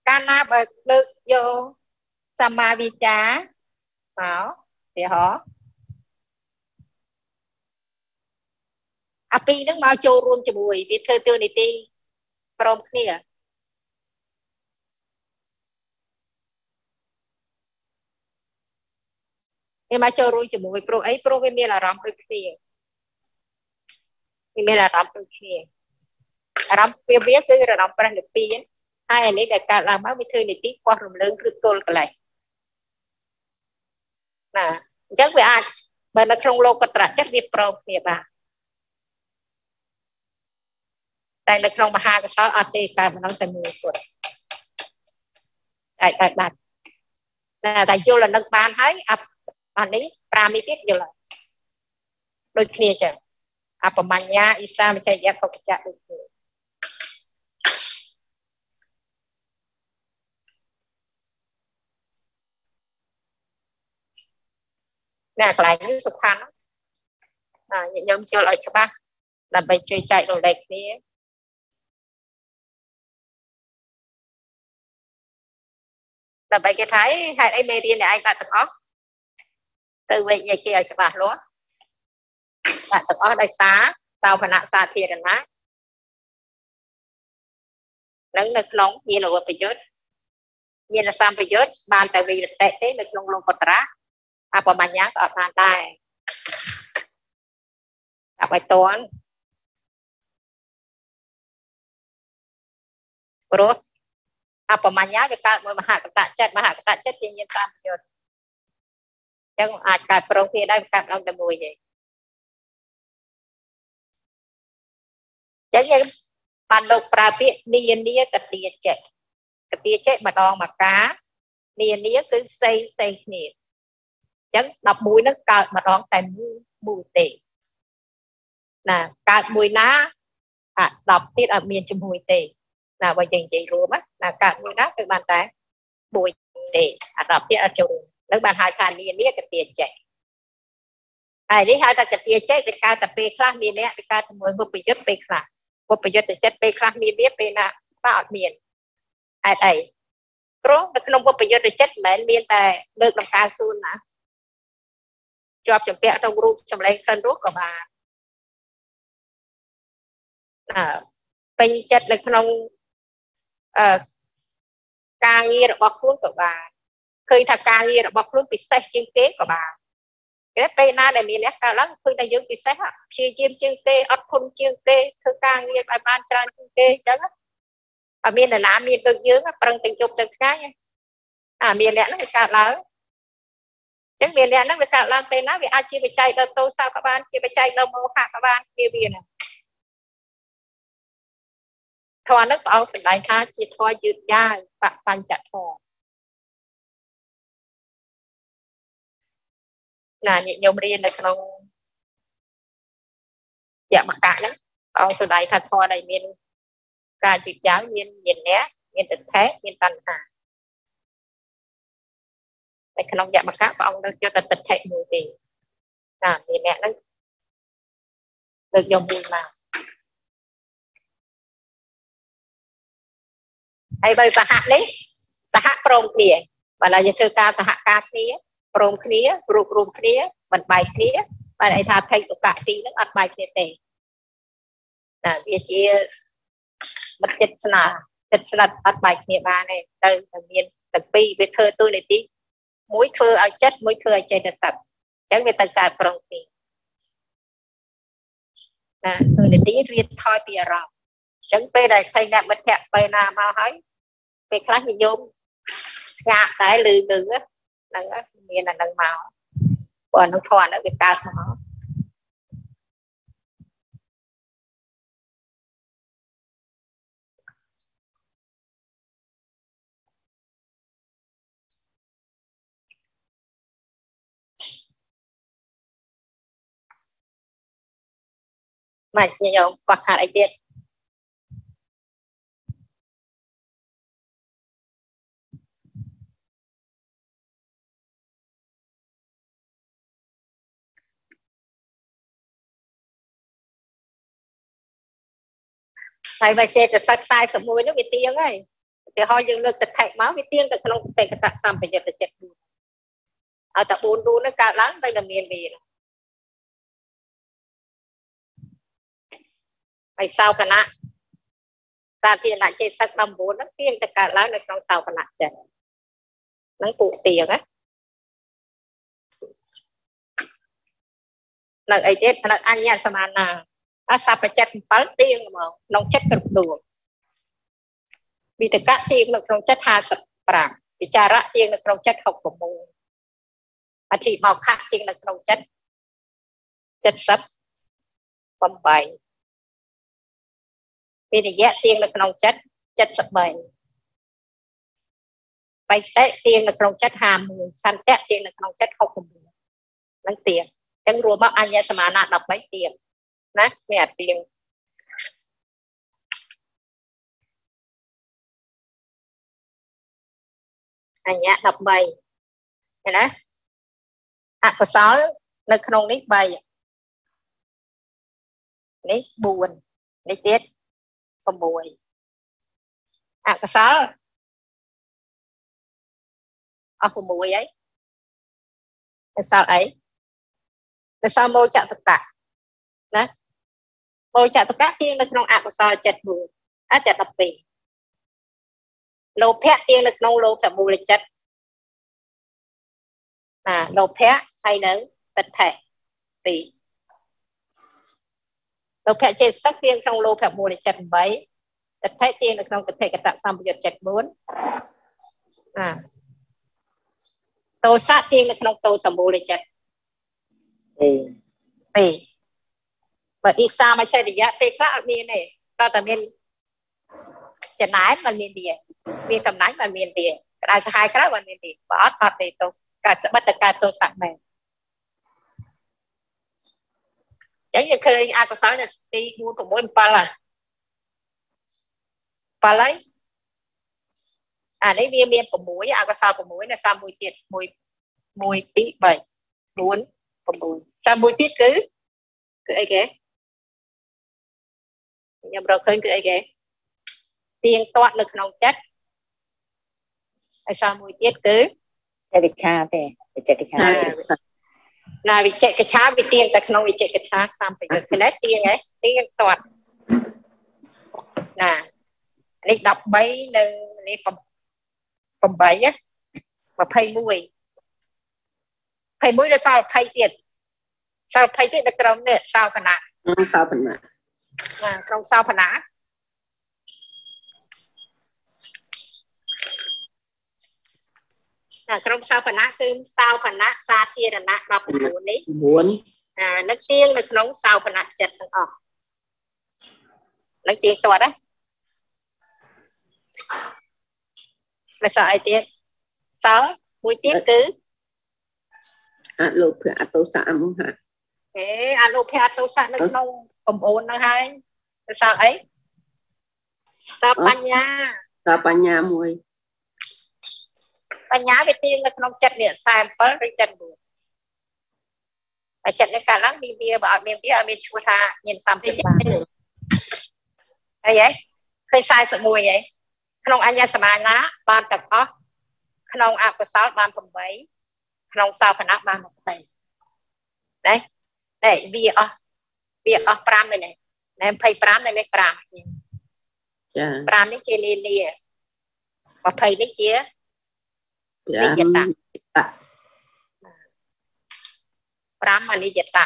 កាលណាបើលើកយកសម្មាវិជ្ជាមកទីហោអាពីរហ្នឹងមកចូលរួមជាមួយវាធ្វើតួនាទីព្រមគ្នាវាមកចូលរួមជាមួយព្រោះអីព្រោះវាមានអារម្មណ៍ដូចគ្នាវាមានអារម្មណ៍ដូចគ្នាអារម្មណ៍វាវាគឺអារម្មណ៍ប្រះនិព្វាន ហើយអានេះដែលកើតឡើងមកវាធ្វើនីតិគាស់រំលើងគ្រឹះទល់កន្លែងណាអញ្ចឹងវាអាចបើនៅក្នុងលោកត្រៈចិត្តវាប្រោគ្នាបានតែនៅក្នុងមហាកុសលអត់ទេកើតម្ដងតែមួយគត់តែតែបាត់តែតែយល់ដល់នឹងបានហើយអាអានេះ5នេះទៀតយល់ហើយដូចគ្នាចឹងអបមញ្ញាអ៊ីសាមច្ឆយៈកុកចៈដូចគ្នា ណាកន្លែងនេះសំខាន់ណាញាតិញោមជល់ឲ្យច្បាស់ដើម្បីជួយចែករំលែកគ្នាដើម្បីគេថាហេតុអីមេរៀនអ្នកឯងដាក់ទាំងអស់ទៅវិញនិយាយគេឲ្យច្បាស់លាស់ដាក់ទាំងអស់ដោយសារសាវនៈសាធារណៈនឹងនៅក្នុងមានអវប្រយុទ្ធមានសម្បយុទ្ធបានតែវិរតិទេនៅក្នុងលោកតរៈ អបបញ្ញក៏អត់បានដែរដាក់ឲ្យតន់ព្រោះអបមញ្ញាវាកើតមួយមហាកតចិត្តមហាកតចិត្តជាញាណតាមយុទ្ធអញ្ចឹងអាចកើតប្រងគ្នាដែរកើតអង្គតែមួយទេអញ្ចឹងយើងបានលោកប្រើពាក្យនានាកតិចេកតិចេម្ដងមកកានានាគឺផ្សេងផ្សេងគ្នាអញ្ចឹង11ហ្នឹងកើតម្ដងតែមួយទេណាកើតមួយណាអា10ទៀតអត់មានជាមួយទេណាបើយើងនិយាយរួមណាកើតមួយណាគឺបានតែមួយទេអា10ទៀតអត់ចូលនឹងបានហៅថានានាកតិចេហើយនេះហៅថាកតិចេទៅកើតតែពេលខ្លះមានអ្នកទៅកើតជាមួយមុខប្រយុទ្ធពេលខ្លះមុខប្រយុទ្ធចិត្តពេលខ្លះមាននេះពេលណាបើអត់មានហេតុអីព្រោះនៅក្នុងមុខប្រយុទ្ធចិត្តមិនមែនមានតែលើកដំកើងខ្លួនណា ជាប់ចម្ពាក់ក្នុងរូបសម្លេងក្លិនរសក៏បានអឺពេញចិត្តនៅក្នុងអឺការងាររបស់ខ្លួនក៏បានឃើញថាការងាររបស់ខ្លួនពិសេសជាងគេក៏បានគេពេលណាដែលមានអ្នកកើតឡើងឃើញថាយើងពិសេសព្យាយាមជាងគេអត់ធន់ជាងគេធ្វើការងារឲ្យបានច្រើនជាងគេអញ្ចឹងអត់មាននរណាមានដូចយើងប្រឹងទាំងជប់ទាំងថ្ងៃអាមានអ្នកហ្នឹងវាកើតឡើងអញ្ចឹងមានអ្នកហ្នឹងវាកើតឡើងពេលណាវាអាចជាបច្ច័យដល់តោសៈក៏បានជាបច្ច័យដល់មោហៈក៏បានវាវាហ្នឹងធម៌ហ្នឹងព្រះអង្គសម្ដែងថាជាធម៌យឺតយ៉ាវបបញ្ចធម៌ណាញាតិញោមរៀននៅក្នុងយមកៈហ្នឹងព្រះអង្គសម្ដែងថាធម៌ដែលមានការយឺតយ៉ាវមានញាណៈមានទិដ្ឋិមានតណ្ហា តែក្នុងយមកៈព្រះអង្គលើកយកតែទិដ្ឋិមួយទេណាមានអ្នកហ្នឹងលើកយកមួយមកហើយបើសហនេះសហព្រមគ្នាបើឡើយយើងធ្វើការសហការគ្នាព្រមគ្នារួបរวมគ្នាមិនបែកគ្នាបានន័យថាថៃតុកៈទីនឹងអត់បែកគ្នាទេតែវាជាមិត្តចិត្តស្នាចិត្តស្និទ្ធអត់បែកគ្នាបានទេទៅតែមានទាំងពីរវាធ្វើទូនីតិ មួយធ្វើឲ្យចិត្តមួយធ្វើឲ្យចេតសិកអញ្ចឹងវាទៅកើតប្រងគ្នាណាទូនីតិរៀនថយពីអារម្មណ៍អញ្ចឹងពេលដែលឃើញអ្នកមិត្តភក្តិពេលណាមកហើយពេលខ្លះនិយមស្ងាត់តែលឺលឺហ្នឹងមានអានឹងមកព្រោះអានឹងធន់ហ្នឹងវាកើតមក មកញញោមខ្វះខាតអីទៀតហើយបើចេតសិក41នោះវាទៀងហើយឧទាហរណ៍យើងលើកទឹកថែកមកវាទៀងទៅក្នុងបេកតសម្បយុទ្ធចិត្ត4ឲ្យតែ4រូននោះកើតឡើងទៅតែមានវាហើ យសោគណៈសាធារណចេតសិក19ហ្នឹងទៀងទៅកើតឡើងនៅក្នុងសោគណៈចិត្តហ្នឹងពូទៀងណានៅអីទៀតផ្នែកអញ្ញាសមានាអសបចិត្ត7ទៀងហ្មងក្នុងចិត្តគ្រប់ដួងវិតកៈទៀងនៅក្នុងចិត្ត55វិចារៈទៀងនៅក្នុងចិត្ត66អធិបោខៈទៀងនៅក្នុងចិត្ត78 វិរិយៈទៀងនៅក្នុងចិត្ត73បៃតេទៀងនៅក្នុងចិត្ត51សន្តៈទៀងនៅក្នុងចិត្ត69នឹងទៀងអញ្ចឹងរួមមកអញ្ញសមានៈ13ទៀងណានេះអាទៀងអញ្ញា13ឃើញណាអកុសលនៅក្នុងនេះ3នេះ4នេះទៀត 6អកុសលអស់6ហើយអកុសលអីអកុសលមោចតកៈណាមោចតកៈទៀងនៅក្នុងអកុសលចិត្ត4អាចចិត្ត12លោភៈទៀងនៅក្នុងលោភៈមូលចិត្តណាលោភៈហើយនៅទិដ្ឋិ2 លោភៈចេតសិកទៀងក្នុងលោភៈមូលចិត្ត8ទិដ្ឋិទៀងនៅក្នុងទិដ្ឋិកតសម្បយុទ្ធចិត្ត4ណាតោសៈទៀងនៅក្នុងតោសមូលចិត្តទេទេបើអ៊ីសាមច្ឆរិយៈទេខ្លះអត់មានទេតើតែមានចំណែនមិនមានទេមានកំណាញ់មិនមានទេក្តៅក្រហាយក្រៅមិនមានទេបើអត់អត់ទេតោកើតបិទតែកើតទោសៈមែន ចឹងយើងឃើញអកុសលនៅទី4 6 7ហើយ7ហើយអានេះវាមាន6អកុសល6នៅសាមួយទៀត1 1 2 3 4 6សាមួយទៀតគឺគឺអីគេខ្ញុំរកឃើញគឺអីគេទៀងទាត់នៅក្នុងចិត្តហើយសាមួយទៀតគឺចិត្តិច្ឆាទេចិត្តិច្ឆាទេ ណាវិចិកច្ឆាវាទៀងតែក្នុងវិចិកច្ឆាសម្បយុទ្ធនេះទៀងហ៎ទៀងទាត់ណានេះ13និងនេះ8ណា21 21ដល់សល់20ទៀតសល់20ទៀតនៅក្រុមនេះសោភណៈសោបណៈណាក្រុមសោភណៈណា ក្រុមសោភណៈគឺសោភណៈសាធារណៈ19នេះ9អានឹកទៀងនៅក្នុងសោភនៈចិត្តទាំងអស់នឹកទៀងទាត់ណាមិនសល់អីទៀតសល់មួយទៀតគឺអលោភៈអតោសៈអមោហៈអេអនុភៈទោសៈនៅក្នុង9ហ្នឹងហើយមិនសល់អីសល់បញ្ញាតបញ្ញាមួយ បញ្ញាវាទៀងនៅក្នុងចិត្តនេះ47ឬចិត្ត4ហើយចិត្តនេះកាលឡើងមានវាបើអត់មានវាអត់មានឈ្មោះថាញៀន30បានអីហ៎ឃើញ41ហ៎ក្នុងអញ្ញាសមាណាបានទាំងអស់ក្នុងអកុសលបាន8ក្នុងសោភណៈបាន20ណាតែវាអស់វាអស់5ឯនេះតែ25នៅនេះ5ចា5នេះជាលីលា20នេះជា5 និយតៈ5អនិយតៈ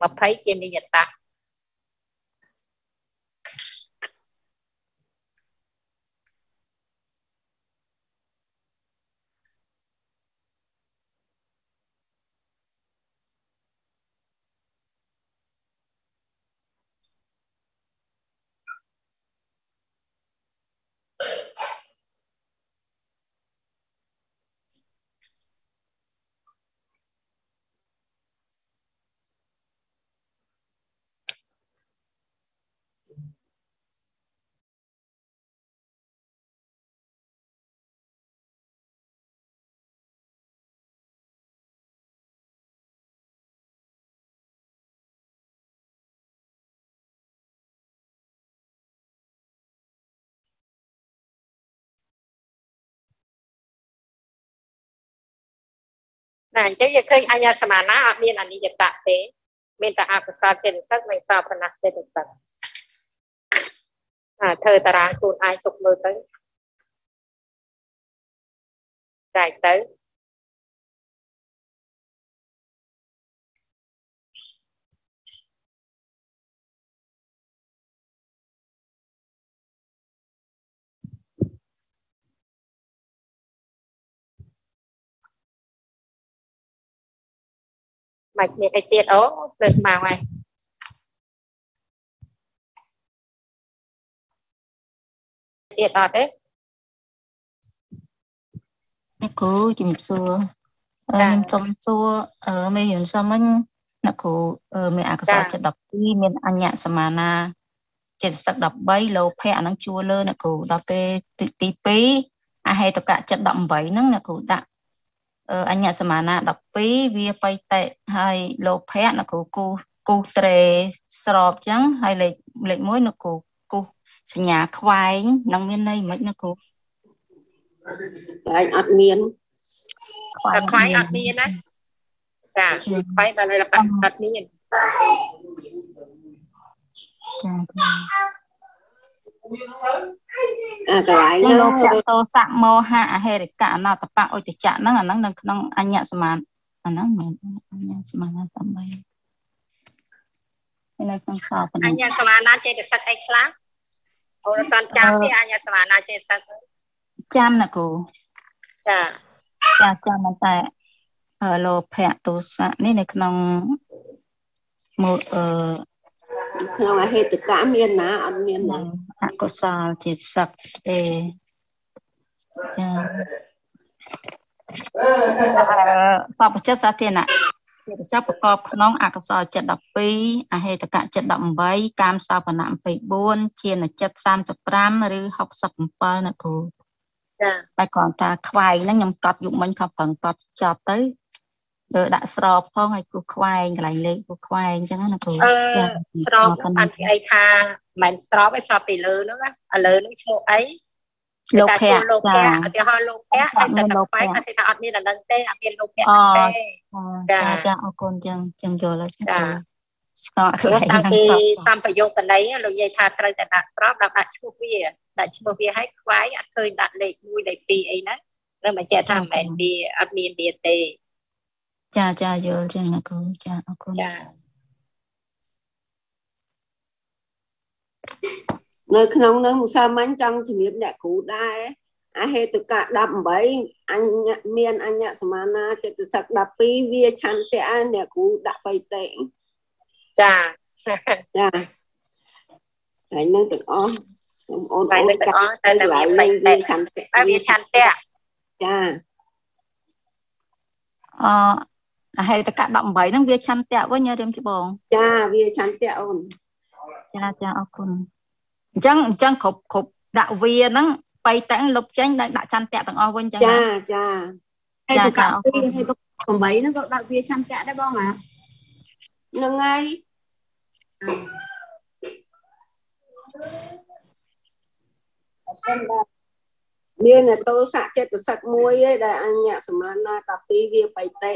20ជានិយតៈ ណាអញ្ចឹងយើងឃើញអញ្ញាសមាណាអត់មានអនិយតៈទេមានតែអកុសលចេតសិកនិងសោភនៈចេតសិកអាធ្វើតារាងខ្លួនឯងទុកមើលទៅចែកទៅ មិនមានអីទៀតអូលើកមកហើយទៀតអត់ទេអ្នកគ្រូជំរាបសួរអឺចា៎ខ្ញុំសូមសួរអឺមេរៀនសុំវិញអ្នកគ្រូអឺមានអក្សរចា៎ចិត្ត12មានអញ្ញសមាណាចិត្តសឹក13លោភៈអាហ្នឹងជួលលើអ្នកគ្រូដល់ពេលទីទី2អហេតុកៈចិត្ត18ហ្នឹងអ្នកគ្រូដាក់ អអឺអញ្ញសមាណា12វាបៃតេហើយលោភៈនគរគូគូត្រេស្របចឹងហើយលេខលេខ1នគរគូសញ្ញាខ្វែងនឹងមានន័យមិននគរតែអត់មានខ្វែងខ្វាយអត់មានណាចាខ្វាយដល់តែអត់មានចា អាកន្លែងចឹងហ្នឹងលោភៈតោសៈមោហៈអហេរិកៈអនតបៈអុចចៈហ្នឹងអាហ្នឹងនៅក្នុងអញ្ញសមានអាហ្នឹងមែនអញ្ញសមានតាមបីហើយនៅក្នុងសោប៉ុណ្ណឹអងញ្ញាសមាណាចេតសិកអីខ្លះអូនអត់តាន់ចាំទេអញ្ញាសមាណាចេតសិកចាំណាគូចាចាចាំប៉ុន្តែអឺលោភៈទោសៈនេះនៅក្នុងមួយអឺ ក្នុងអហេតុកៈមានណាអត់មានណានឹងអកុសលជាសឹកទេចាអឺបបចិត្តសាធារណៈជាសឹកប្រកបក្នុងអកុសលចិត្ត12អហេតុកៈចិត្ត18កាមសោបនៈ24ជាចិត្ត35ឬ67ណាគ្រូចាតែគ្រាន់តែខ្វែងហ្នឹងខ្ញុំកត់យុគមិញខំប្រឹងកត់ចប់ទៅ លើដាក់ស្របផងឲ្យគូខ្វែងកន្លែងលេខគូខ្វែងអញ្ចឹងណាគ្រូអឺចាស្របអត់អីថាមិនស្របឯស្របពីលើហ្នឹងណាឥឡូវហ្នឹងឈ្មោះអីលោកតែភៈជួលលោកចាភៈឧទាហរណ៍លោកភៈហើយតែតែខ្វាយគាត់ថាអត់មានអានឹងទេអត់មានលោកភៈហ្នឹងទេចាចាចាអរគុណចឹងចឹងយល់ហើយចាស្គាល់ព្រោះតាំងពីសម្ប្រយោគណីលោកនិយាយថាត្រូវតែដាក់ស្របដាក់ដាក់ឈ្មោះវាដាក់ឈ្មោះវាឲ្យខ្វាយអត់ឃើញដាក់លេខ1លេខ2អីណានឹងបញ្ជាក់ថាមិនមែនវាអត់មានវាទេ ចាចាយល់ចឹងណាគ្រូចាអរគុណចានៅក្នុងនឹងមុសាមាញ់ចង់ជំរាបអ្នកគ្រូដែរអហេតុកៈ18អញ្ញមានអញ្ញសមាណាចិត្តសឹក12វាឆន្ទៈអ្នកគ្រូដាក់បៃតេចាចាហើយនឹងទាំងអស់ខ្ញុំអូនតែអូនឹងនទាំងអស់តែទៅតែកន្លែវាងបៃនឹងតេវាឆន្ទៈតែវាឆន្ទៈចាអ អហេតុកៈ18ហ្នឹងវាឆន្ទៈវិញរៀមច្បងចាវាឆន្ទៈអូនចាចាអរគុណអញ្ចឹងអញ្ចឹងគ្រប់គ្រប់ដាក់វាហ្នឹងបៃតៈលុបចេញដល់ដាក់ចន្ទៈទាំងអស់វិញអញ្ចឹងចាណាចាហើយចាទៅចាកាអរពីគុណហើយទៅ8ហ្នឹងក៏ដាក់វាឆន្ទៈដែរបងអាហ្នឹងហើយមានតោសៈចិត្តសឹកមួយឯដែលអញ្ញសមាណា12វាបៃតេ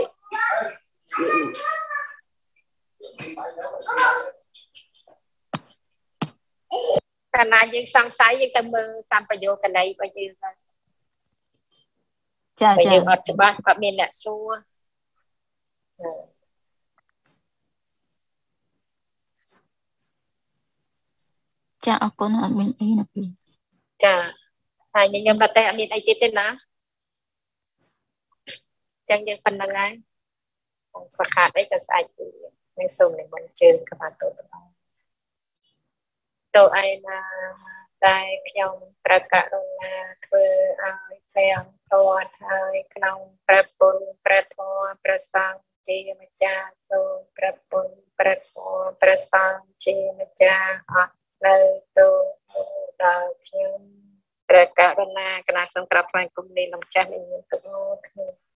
កាលណាយើងសង្ស័យយើងទៅមើលសម្ប្រយោគណីរបស់យើងទៅចាបើចាយើងអត់ច្បាស់ក៏មានអ្នកសួរចាអរគុណអត់មានអីណាពីចាហើយញញឹមតែអត់មានអីទៀតទេណាចឹងយើងប៉ុណ្្នឹងហើយ ប្រកាសអីក៏ស្អែកទីនឹងសូមនិមន្តជើងក្បាលតូទាំងអស់តើឯណាតែខ្ញុំប្រកាសរុណាធ្វើឲ្យព្រះអង្គតហើយក្នុងព្រះពុទ្ធព្រះធម៌ព្រះសង្ឃជាម្ចាស់សូមព្រះពុទ្ធព្រះធម៌ព្រះសង្ឃជាម្ចាស់អត់នៅទូដល់ខ្ញុំព្រះករុណាគណៈសង្ក្រាបផ្នែកគុំនេះលំចាស់មានទុកនោះ